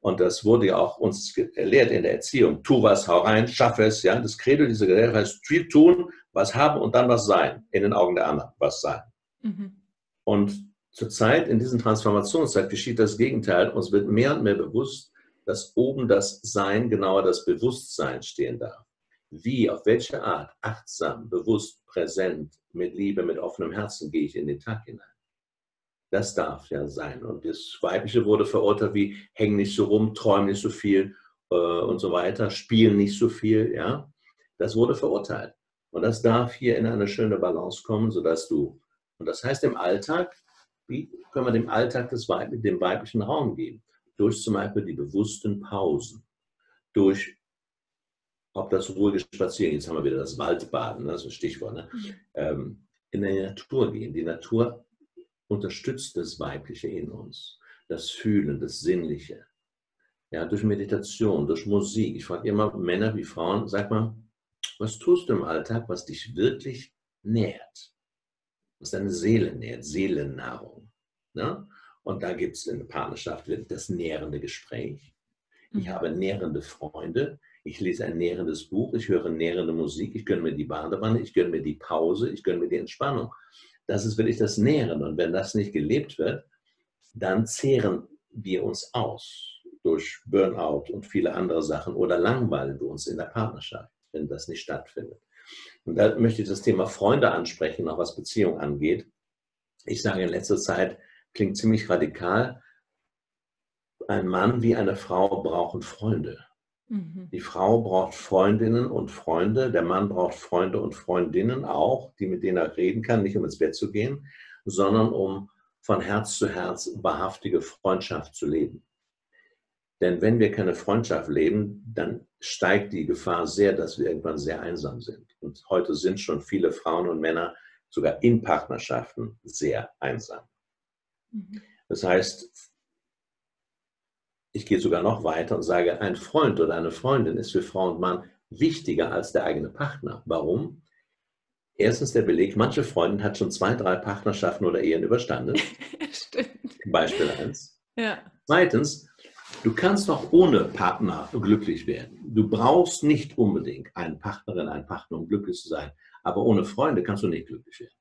Speaker 2: Und das wurde ja auch uns gelehrt in der Erziehung. Tu was, hau rein, schaffe es. Ja? Das Credo dieser Gesellschaft heißt viel tun, was haben und dann was sein. In den Augen der anderen, was sein. Mhm. Und Zurzeit in diesem Transformationszeit geschieht das Gegenteil. Uns wird mehr und mehr bewusst, dass oben das Sein, genauer das Bewusstsein stehen darf. Wie, auf welche Art, achtsam, bewusst, präsent, mit Liebe, mit offenem Herzen gehe ich in den Tag hinein. Das darf ja sein. Und das Weibliche wurde verurteilt wie, häng nicht so rum, träum nicht so viel äh, und so weiter, spiel nicht so viel. Ja? Das wurde verurteilt. Und das darf hier in eine schöne Balance kommen, sodass du, und das heißt im Alltag, wie können wir dem Alltag des Weib dem weiblichen Raum geben? Durch zum Beispiel die bewussten Pausen, durch ob das ruhige Spazieren, jetzt haben wir wieder das Waldbaden, das ist ein Stichwort, ne? Mhm. ähm, in die Natur gehen. Die Natur unterstützt das Weibliche in uns, das Fühlen, das Sinnliche. Ja, durch Meditation, durch Musik. Ich frage immer Männer wie Frauen, sag mal, was tust du im Alltag, was dich wirklich nährt? Was deine Seele nährt, Seelennahrung. Ne? Und da gibt es in der Partnerschaft das nährende Gespräch. Ich mhm. habe nährende Freunde. Ich lese ein nährendes Buch. Ich höre nährende Musik. Ich gönne mir die Badewanne. Ich gönne mir die Pause. Ich gönne mir die Entspannung. Das ist wirklich das Nähren. Und wenn das nicht gelebt wird, dann zehren wir uns aus durch Burnout und viele andere Sachen oder langweilen wir uns in der Partnerschaft, wenn das nicht stattfindet. Und da möchte ich das Thema Freunde ansprechen, noch was Beziehung angeht. Ich sage in letzter Zeit, klingt ziemlich radikal, ein Mann wie eine Frau brauchen Freunde. Mhm. Die Frau braucht Freundinnen und Freunde, der Mann braucht Freunde und Freundinnen auch, die mit denen er reden kann, nicht um ins Bett zu gehen, sondern um von Herz zu Herz wahrhaftige Freundschaft zu leben. Denn wenn wir keine Freundschaft leben, dann steigt die Gefahr sehr, dass wir irgendwann sehr einsam sind. Und heute sind schon viele Frauen und Männer sogar in Partnerschaften sehr einsam. Mhm. Das heißt, ich gehe sogar noch weiter und sage, ein Freund oder eine Freundin ist für Frau und Mann wichtiger als der eigene Partner. Warum? Erstens der Beleg, manche Freundin hat schon zwei, drei Partnerschaften oder Ehen überstanden. *laughs* Stimmt. Beispiel eins. Ja. Zweitens, Du kannst auch ohne Partner glücklich werden. Du brauchst nicht unbedingt einen Partnerin, einen Partner, um glücklich zu sein. Aber ohne Freunde kannst du nicht glücklich werden.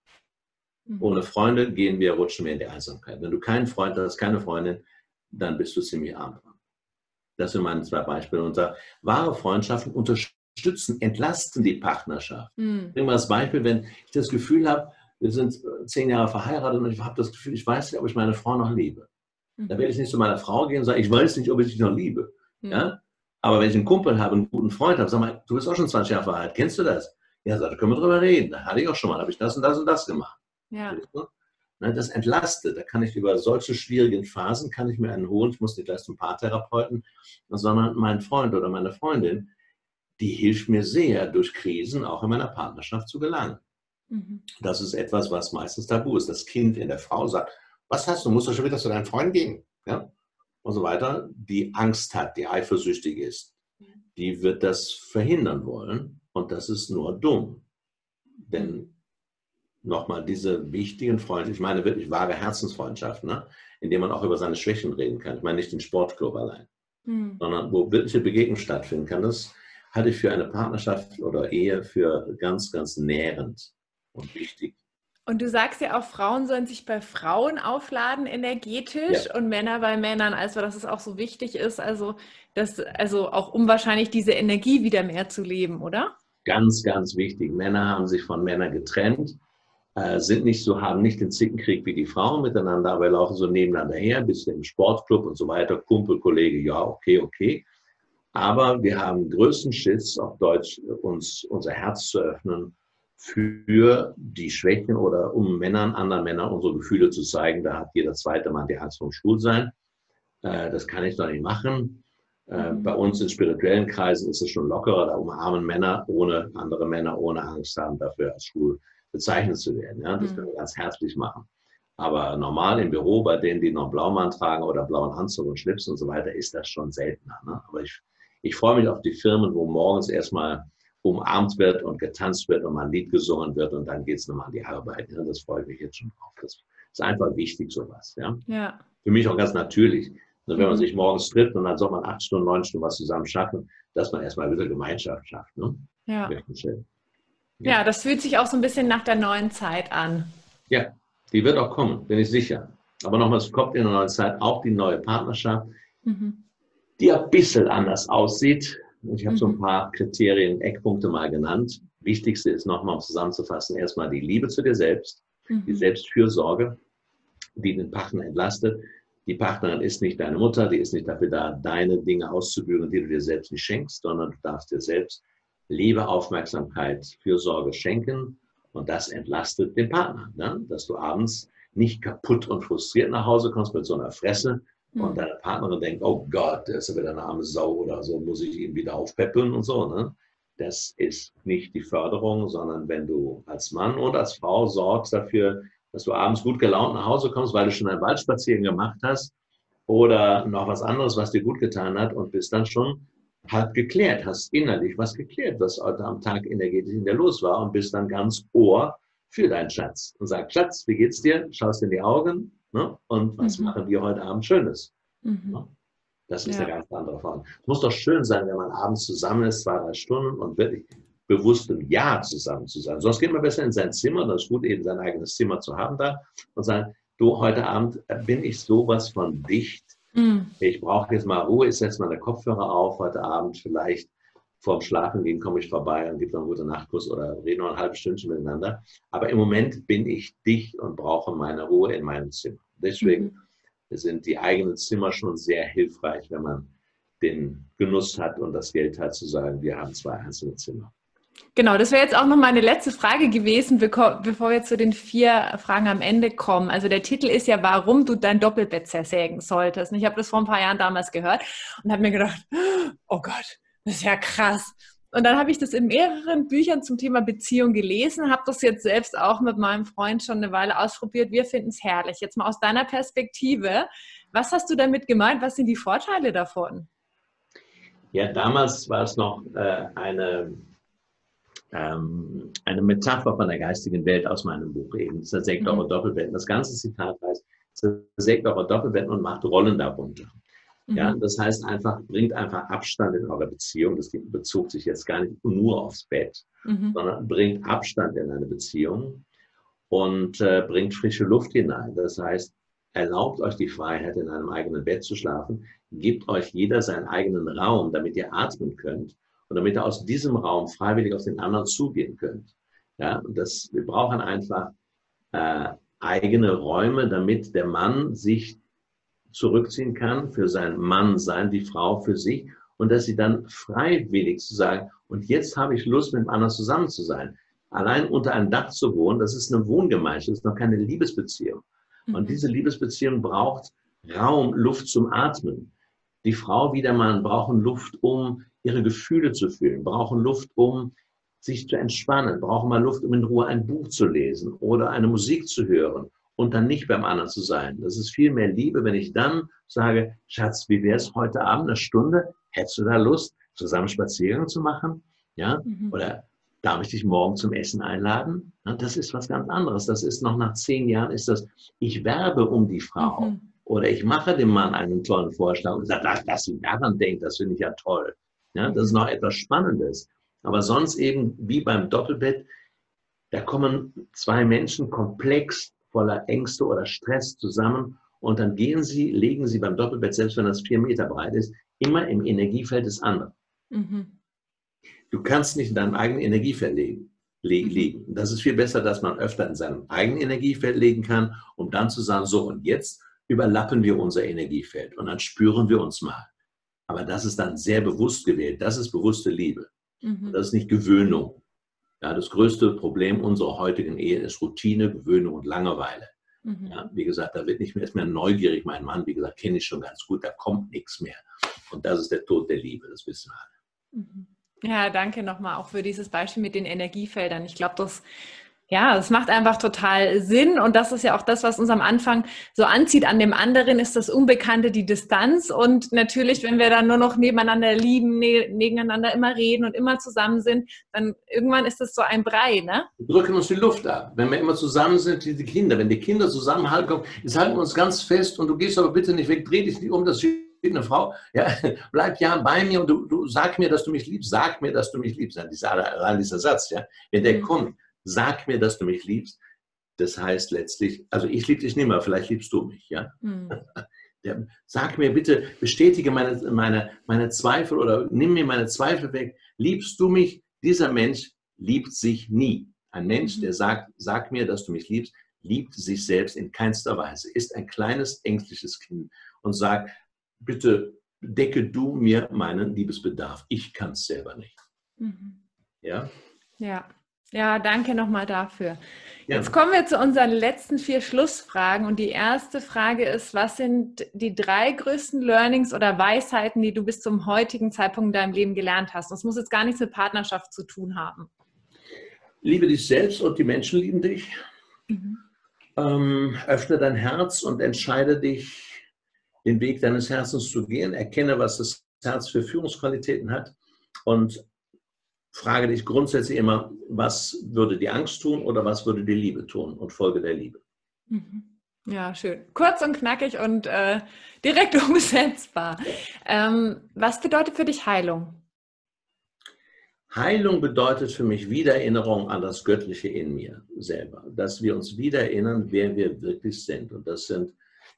Speaker 2: Mhm. Ohne Freunde gehen wir, rutschen wir in die Einsamkeit. Wenn du keinen Freund hast, keine Freundin, dann bist du ziemlich arm dran. Das sind meine zwei Beispiele. Und wahre Freundschaften unterstützen, entlasten die Partnerschaft. Mhm. Bring mal das Beispiel, wenn ich das Gefühl habe, wir sind zehn Jahre verheiratet und ich habe das Gefühl, ich weiß nicht, ob ich meine Frau noch liebe. Da werde ich nicht zu meiner Frau gehen und sagen, ich weiß nicht, ob ich dich noch liebe. Mhm. Ja? Aber wenn ich einen Kumpel habe, einen guten Freund habe, sag mal, du bist auch schon 20 Jahre verheiratet, kennst du das? Ja, da können wir drüber reden. Da hatte ich auch schon mal, habe ich das und das und das gemacht. Ja. Ne, das entlastet. Da kann ich über solche schwierigen Phasen, kann ich mir einen holen, ich muss nicht gleich zum Paartherapeuten, sondern mein Freund oder meine Freundin, die hilft mir sehr, durch Krisen auch in meiner Partnerschaft zu gelangen. Mhm. Das ist etwas, was meistens tabu ist. Das Kind in der Frau sagt, was hast du? Musst du schon wieder zu deinem Freund gehen? Ja? und so weiter, die Angst hat, die eifersüchtig ist, die wird das verhindern wollen. Und das ist nur dumm. Denn nochmal diese wichtigen Freundschaften, ich meine wirklich wahre Herzensfreundschaft, ne? in dem man auch über seine Schwächen reden kann. Ich meine nicht den Sportclub allein, mhm. sondern wo wirkliche Begegnung stattfinden kann. Das halte ich für eine Partnerschaft oder Ehe für ganz, ganz nährend und wichtig.
Speaker 1: Und du sagst ja auch, Frauen sollen sich bei Frauen aufladen energetisch ja. und Männer bei Männern, also dass es auch so wichtig ist, also, dass, also auch um wahrscheinlich diese Energie wieder mehr zu leben, oder?
Speaker 2: Ganz, ganz wichtig. Männer haben sich von Männern getrennt, äh, sind nicht so, haben nicht den Zickenkrieg wie die Frauen miteinander, aber laufen so nebeneinander her, bis im Sportclub und so weiter, Kumpel, Kollege, ja, okay, okay. Aber wir haben größten Schiss, auf Deutsch, uns unser Herz zu öffnen für die Schwächen oder um Männern, anderen Männern unsere Gefühle zu zeigen. Da hat jeder zweite Mann die Angst vom Schwulsein. Äh, das kann ich doch nicht machen. Äh, mhm. Bei uns in spirituellen Kreisen ist es schon lockerer, da umarmen Männer ohne andere Männer, ohne Angst haben, dafür als schwul bezeichnet zu werden. Ja? Das mhm. können wir ganz herzlich machen. Aber normal im Büro, bei denen, die noch Blaumann tragen oder blauen Anzug und Schlips und so weiter, ist das schon seltener. Ne? Aber ich, ich freue mich auf die Firmen, wo morgens erstmal umarmt wird und getanzt wird und mal ein Lied gesungen wird und dann geht es nochmal an die Arbeit. Ja, das freut mich jetzt schon drauf. Das ist einfach wichtig, sowas. Ja? ja. Für mich auch ganz natürlich. Also wenn man mhm. sich morgens trifft und dann soll man acht Stunden, neun Stunden was zusammen schaffen, dass man erstmal wieder Gemeinschaft schafft. Ne?
Speaker 1: Ja. Ja. ja, das fühlt sich auch so ein bisschen nach der neuen Zeit an.
Speaker 2: Ja, die wird auch kommen, bin ich sicher. Aber nochmal, es kommt in der neuen Zeit auch die neue Partnerschaft, mhm. die ein bisschen anders aussieht, ich habe mhm. so ein paar Kriterien, Eckpunkte mal genannt. Wichtigste ist nochmal, um zusammenzufassen, erstmal die Liebe zu dir selbst, mhm. die Selbstfürsorge, die den Partner entlastet. Die Partnerin ist nicht deine Mutter, die ist nicht dafür da, deine Dinge auszubügeln, die du dir selbst nicht schenkst, sondern du darfst dir selbst Liebe, Aufmerksamkeit, Fürsorge schenken und das entlastet den Partner, ne? dass du abends nicht kaputt und frustriert nach Hause kommst mit so einer Fresse, und hm. deine Partnerin denkt, oh Gott, der ist wieder eine arme Sau oder so, muss ich ihn wieder aufpeppeln und so. Ne? Das ist nicht die Förderung, sondern wenn du als Mann und als Frau sorgst dafür, dass du abends gut gelaunt nach Hause kommst, weil du schon einen Waldspaziergang gemacht hast oder noch was anderes, was dir gut getan hat und bist dann schon halb geklärt, hast innerlich was geklärt, was heute am Tag energetisch in dir los war und bist dann ganz Ohr für deinen Schatz und sagst, Schatz, wie geht's dir? Schaust in die Augen, Ne? Und was mhm. machen wir heute Abend Schönes? Mhm. Ne? Das ist ja. eine ganz andere Form. Es muss doch schön sein, wenn man abends zusammen ist, zwei, drei Stunden und wirklich bewusst im Ja zusammen zu sein. Sonst geht man besser in sein Zimmer, das ist gut, eben sein eigenes Zimmer zu haben da und sagen, du, heute Abend bin ich sowas von dicht. Mhm. Ich brauche jetzt mal Ruhe, ich setze meine Kopfhörer auf, heute Abend vielleicht vorm Schlafen gehen komme ich vorbei und gebe noch einen guten Nachtkuss oder rede noch ein halbes Stündchen miteinander. Aber im Moment bin ich dicht und brauche meine Ruhe in meinem Zimmer. Deswegen mhm. sind die eigenen Zimmer schon sehr hilfreich, wenn man den Genuss hat und das Geld hat, zu sagen, wir haben zwei einzelne Zimmer.
Speaker 1: Genau, das wäre jetzt auch noch meine letzte Frage gewesen, bevor wir zu den vier Fragen am Ende kommen. Also der Titel ist ja, warum du dein Doppelbett zersägen solltest. Und ich habe das vor ein paar Jahren damals gehört und habe mir gedacht, oh Gott, das ist ja krass. Und dann habe ich das in mehreren Büchern zum Thema Beziehung gelesen, habe das jetzt selbst auch mit meinem Freund schon eine Weile ausprobiert. Wir finden es herrlich. Jetzt mal aus deiner Perspektive, was hast du damit gemeint? Was sind die Vorteile davon?
Speaker 2: Ja, damals war es noch äh, eine, ähm, eine Metapher von der geistigen Welt aus meinem Buch eben. Zersägt mhm. eure Doppelbetten. Das ganze Zitat heißt, zersägt eure Doppelbetten und macht Rollen darunter. Ja, mhm. das heißt einfach, bringt einfach Abstand in eure Beziehung. Das bezog sich jetzt gar nicht nur aufs Bett, mhm. sondern bringt Abstand in eine Beziehung und äh, bringt frische Luft hinein. Das heißt, erlaubt euch die Freiheit, in einem eigenen Bett zu schlafen, gebt euch jeder seinen eigenen Raum, damit ihr atmen könnt und damit ihr aus diesem Raum freiwillig auf den anderen zugehen könnt. Ja, und das, wir brauchen einfach äh, eigene Räume, damit der Mann sich zurückziehen kann für sein Mann sein, die Frau für sich und dass sie dann freiwillig zu sagen, und jetzt habe ich Lust, mit dem anderen zusammen zu sein. Allein unter einem Dach zu wohnen, das ist eine Wohngemeinschaft, das ist noch keine Liebesbeziehung. Und mhm. diese Liebesbeziehung braucht Raum, Luft zum Atmen. Die Frau wie der Mann brauchen Luft, um ihre Gefühle zu fühlen, brauchen Luft, um sich zu entspannen, brauchen mal Luft, um in Ruhe ein Buch zu lesen oder eine Musik zu hören und dann nicht beim anderen zu sein. Das ist viel mehr Liebe, wenn ich dann sage, Schatz, wie wäre es heute Abend eine Stunde? Hättest du da Lust, zusammen Spaziergang zu machen? Ja? Mhm. Oder darf ich dich morgen zum Essen einladen? Ja, das ist was ganz anderes. Das ist noch nach zehn Jahren ist das, ich werbe um die Frau. Mhm. Oder ich mache dem Mann einen tollen Vorschlag und sage, dass, dass sie daran denkt, das finde ich ja toll. Ja, das ist noch etwas Spannendes. Aber sonst eben wie beim Doppelbett, da kommen zwei Menschen komplex voller Ängste oder Stress zusammen und dann gehen sie, legen sie beim Doppelbett, selbst wenn das vier Meter breit ist, immer im Energiefeld des anderen. Mhm. Du kannst nicht in deinem eigenen Energiefeld legen, mhm. liegen. Das ist viel besser, dass man öfter in seinem eigenen Energiefeld legen kann, um dann zu sagen, so und jetzt überlappen wir unser Energiefeld und dann spüren wir uns mal. Aber das ist dann sehr bewusst gewählt. Das ist bewusste Liebe. Mhm. Das ist nicht Gewöhnung. Ja, das größte Problem unserer heutigen Ehe ist Routine, Gewöhnung und Langeweile. Mhm. Ja, wie gesagt, da wird nicht mehr, ist mehr neugierig. Mein Mann, wie gesagt, kenne ich schon ganz gut, da kommt nichts mehr. Und das ist der Tod der Liebe, das wissen wir alle.
Speaker 1: Mhm. Ja, danke nochmal auch für dieses Beispiel mit den Energiefeldern. Ich glaube, das ja, es macht einfach total Sinn und das ist ja auch das, was uns am Anfang so anzieht. An dem anderen ist das Unbekannte, die Distanz und natürlich, wenn wir dann nur noch nebeneinander lieben, ne nebeneinander immer reden und immer zusammen sind, dann irgendwann ist das so ein Brei, ne?
Speaker 2: Wir drücken uns die Luft ab. Wenn wir immer zusammen sind, die Kinder, wenn die Kinder zusammenhalten, jetzt halten wir uns ganz fest und du gehst aber bitte nicht weg, dreh dich nicht um, das steht eine Frau, ja, *laughs* bleib ja bei mir und du, du sag mir, dass du mich liebst, sag mir, dass du mich liebst. Dieser, dieser Satz, ja, wenn der mhm. kommt, sag mir, dass du mich liebst. Das heißt letztlich, also ich liebe dich nicht mehr, vielleicht liebst du mich, ja. *laughs* Mhm. Der, sag mir bitte, bestätige meine, meine, meine Zweifel oder nimm mir meine Zweifel weg. Liebst du mich? Dieser Mensch liebt sich nie. Ein Mensch, der hm. sagt, sag mir, dass du mich liebst, liebt sich selbst in keinster Weise, ist ein kleines, ängstliches Kind und sagt, bitte decke du mir meinen Liebesbedarf. Ich kann es selber nicht. Mhm.
Speaker 1: Ja? Ja. Ja, danke nochmal dafür. Ja. Jetzt kommen wir zu unseren letzten vier Schlussfragen. Und die erste Frage ist, was sind die drei größten Learnings oder Weisheiten, die du bis zum heutigen Zeitpunkt in deinem Leben gelernt hast? Das muss jetzt gar nichts mit Partnerschaft zu tun haben.
Speaker 2: Liebe dich selbst und die Menschen lieben dich. Mhm. Ähm, öffne dein Herz und entscheide dich, den Weg deines Herzens zu gehen. Erkenne, was das Herz für Führungsqualitäten hat und frage dich grundsätzlich immer, was würde die Angst tun oder was würde die Liebe tun und folge der Liebe.
Speaker 1: Mhm. Ja, schön. Kurz und knackig und äh, direkt *laughs* umsetzbar. Ähm, was bedeutet für dich Heilung?
Speaker 2: Heilung bedeutet für mich Wiedererinnerung an das Göttliche in mir selber, dass wir uns wiedererinnern, wer wir wirklich sind. Und das sind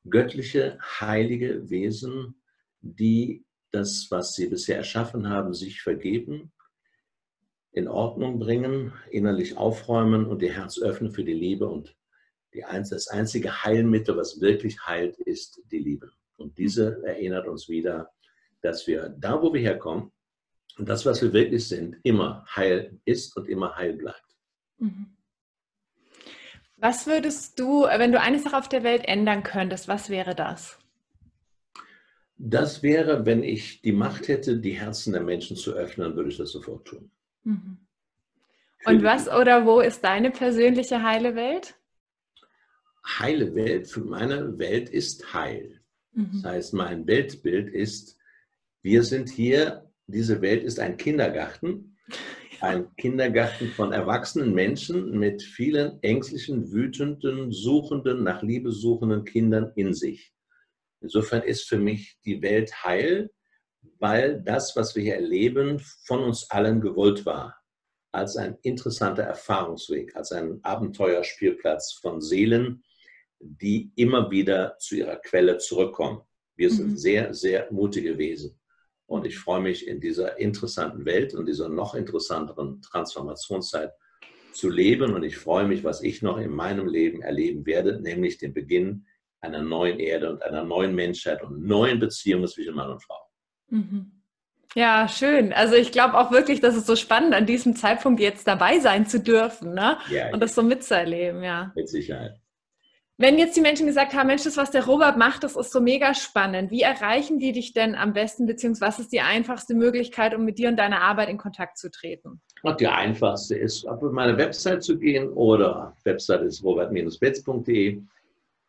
Speaker 2: göttliche, heilige Wesen, die das, was sie bisher erschaffen haben, sich vergeben in Ordnung bringen, innerlich aufräumen und ihr Herz öffnen für die Liebe. Und die, das einzige Heilmittel, was wirklich heilt, ist die Liebe. Und diese erinnert uns wieder, dass wir da, wo wir herkommen, und das, was wir wirklich sind, immer heil ist und immer heil bleibt. Mhm.
Speaker 1: Was würdest du, wenn du eine Sache auf der Welt ändern könntest, was wäre das?
Speaker 2: Das wäre, wenn ich die Macht hätte, die Herzen der Menschen zu öffnen, würde ich das sofort tun. Mhm.
Speaker 1: Und was oder wo ist deine persönliche heile Welt?
Speaker 2: Heile Welt, für meine Welt ist heil. Mhm. Das heißt, mein Weltbild ist, wir sind hier, diese Welt ist ein Kindergarten, *laughs* ein Kindergarten von erwachsenen Menschen mit vielen ängstlichen, wütenden, suchenden, nach Liebe suchenden Kindern in sich. Insofern ist für mich die Welt heil, weil das, was wir hier erleben, von uns allen gewollt war. Als ein interessanter Erfahrungsweg, als ein Abenteuerspielplatz von Seelen, die immer wieder zu ihrer Quelle zurückkommen. Wir sind mhm. sehr, sehr mutige Wesen. Und ich freue mich in dieser interessanten Welt und dieser noch interessanteren Transformationszeit zu leben. Und ich freue mich, was ich noch in meinem Leben erleben werde, nämlich den Beginn einer neuen Erde und einer neuen Menschheit und neuen Beziehungen zwischen Mann und Frau.
Speaker 1: Mhm. Ja, schön. Also ich glaube auch wirklich, dass es so spannend an diesem Zeitpunkt jetzt dabei sein zu dürfen ne? Ja, und das so mitzuerleben, ja.
Speaker 2: Mit Sicherheit.
Speaker 1: Wenn jetzt die Menschen gesagt haben, Mensch, das, was der Robert macht, das ist so mega spannend. Wie erreichen die dich denn am besten, beziehungsweise was ist die einfachste Möglichkeit, um mit dir und deiner Arbeit in Kontakt zu treten?
Speaker 2: Und die einfachste ist, auf meine Website zu gehen oder Website ist robert-betz.de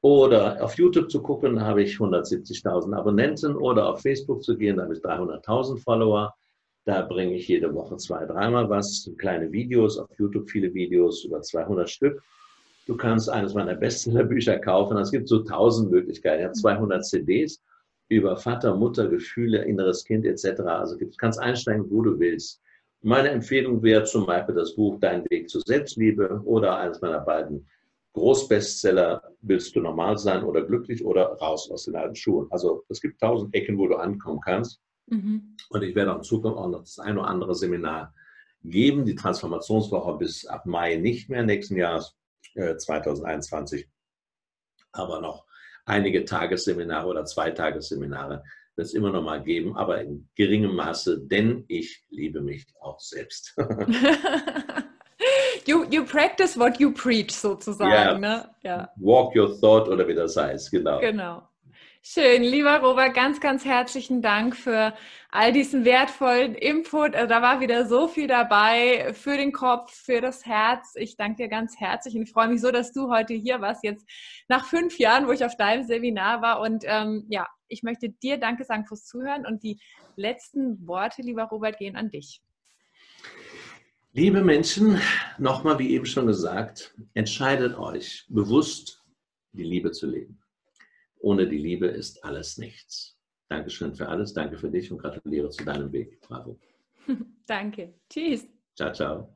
Speaker 2: Oder auf YouTube zu gucken, habe ich 170.000 Abonnenten. Oder auf Facebook zu gehen, da habe ich 300.000 Follower. Da bringe ich jede Woche zwei, dreimal was, kleine Videos, auf YouTube viele Videos, über 200 Stück. Du kannst eines meiner Bestsellerbücher *laughs* kaufen. Es gibt so tausend Möglichkeiten. Ich habe 200 CDs über Vater, Mutter, Gefühle, inneres Kind etc. Also du kannst einsteigen, wo du willst. Meine Empfehlung wäre zum Beispiel das Buch Dein Weg zur Selbstliebe oder eines meiner beiden Großbestseller Willst du normal sein oder glücklich oder raus aus den alten Schuhen. Also es gibt tausend Ecken, wo du ankommen kannst. Mhm. Und ich werde auch in Zukunft auch noch das ein oder andere Seminar geben. Die Transformationswoche bis ab Mai nicht mehr nächsten Jahres, äh, 2021. Aber noch einige Tagesseminare oder Zweitagesseminare wird es immer noch mal geben, aber in geringem Maße, denn ich liebe mich auch selbst. *laughs* *laughs*
Speaker 1: you, you practice what you preach sozusagen. Yeah. Ne?
Speaker 2: Ja. Walk your thought oder wie das heißt, genau.
Speaker 1: Genau. Schön, lieber Robert, ganz, ganz herzlichen Dank für all diesen wertvollen Input. Also da war wieder so viel dabei für den Kopf, für das Herz. Ich danke dir ganz herzlich und ich freue mich so, dass du heute hier warst, jetzt nach fünf Jahren, wo ich auf deinem Seminar war. Und ähm, ja, ich möchte dir Danke sagen fürs Zuhören und die letzten Worte, lieber Robert, gehen an dich.
Speaker 2: Liebe Menschen, nochmal wie eben schon gesagt, entscheidet euch bewusst, die Liebe zu leben. Ohne die Liebe ist alles nichts. Dankeschön für alles, danke für dich und gratuliere zu deinem Weg. Bravo. *laughs*
Speaker 1: danke. Tschüss.
Speaker 2: Ciao, ciao.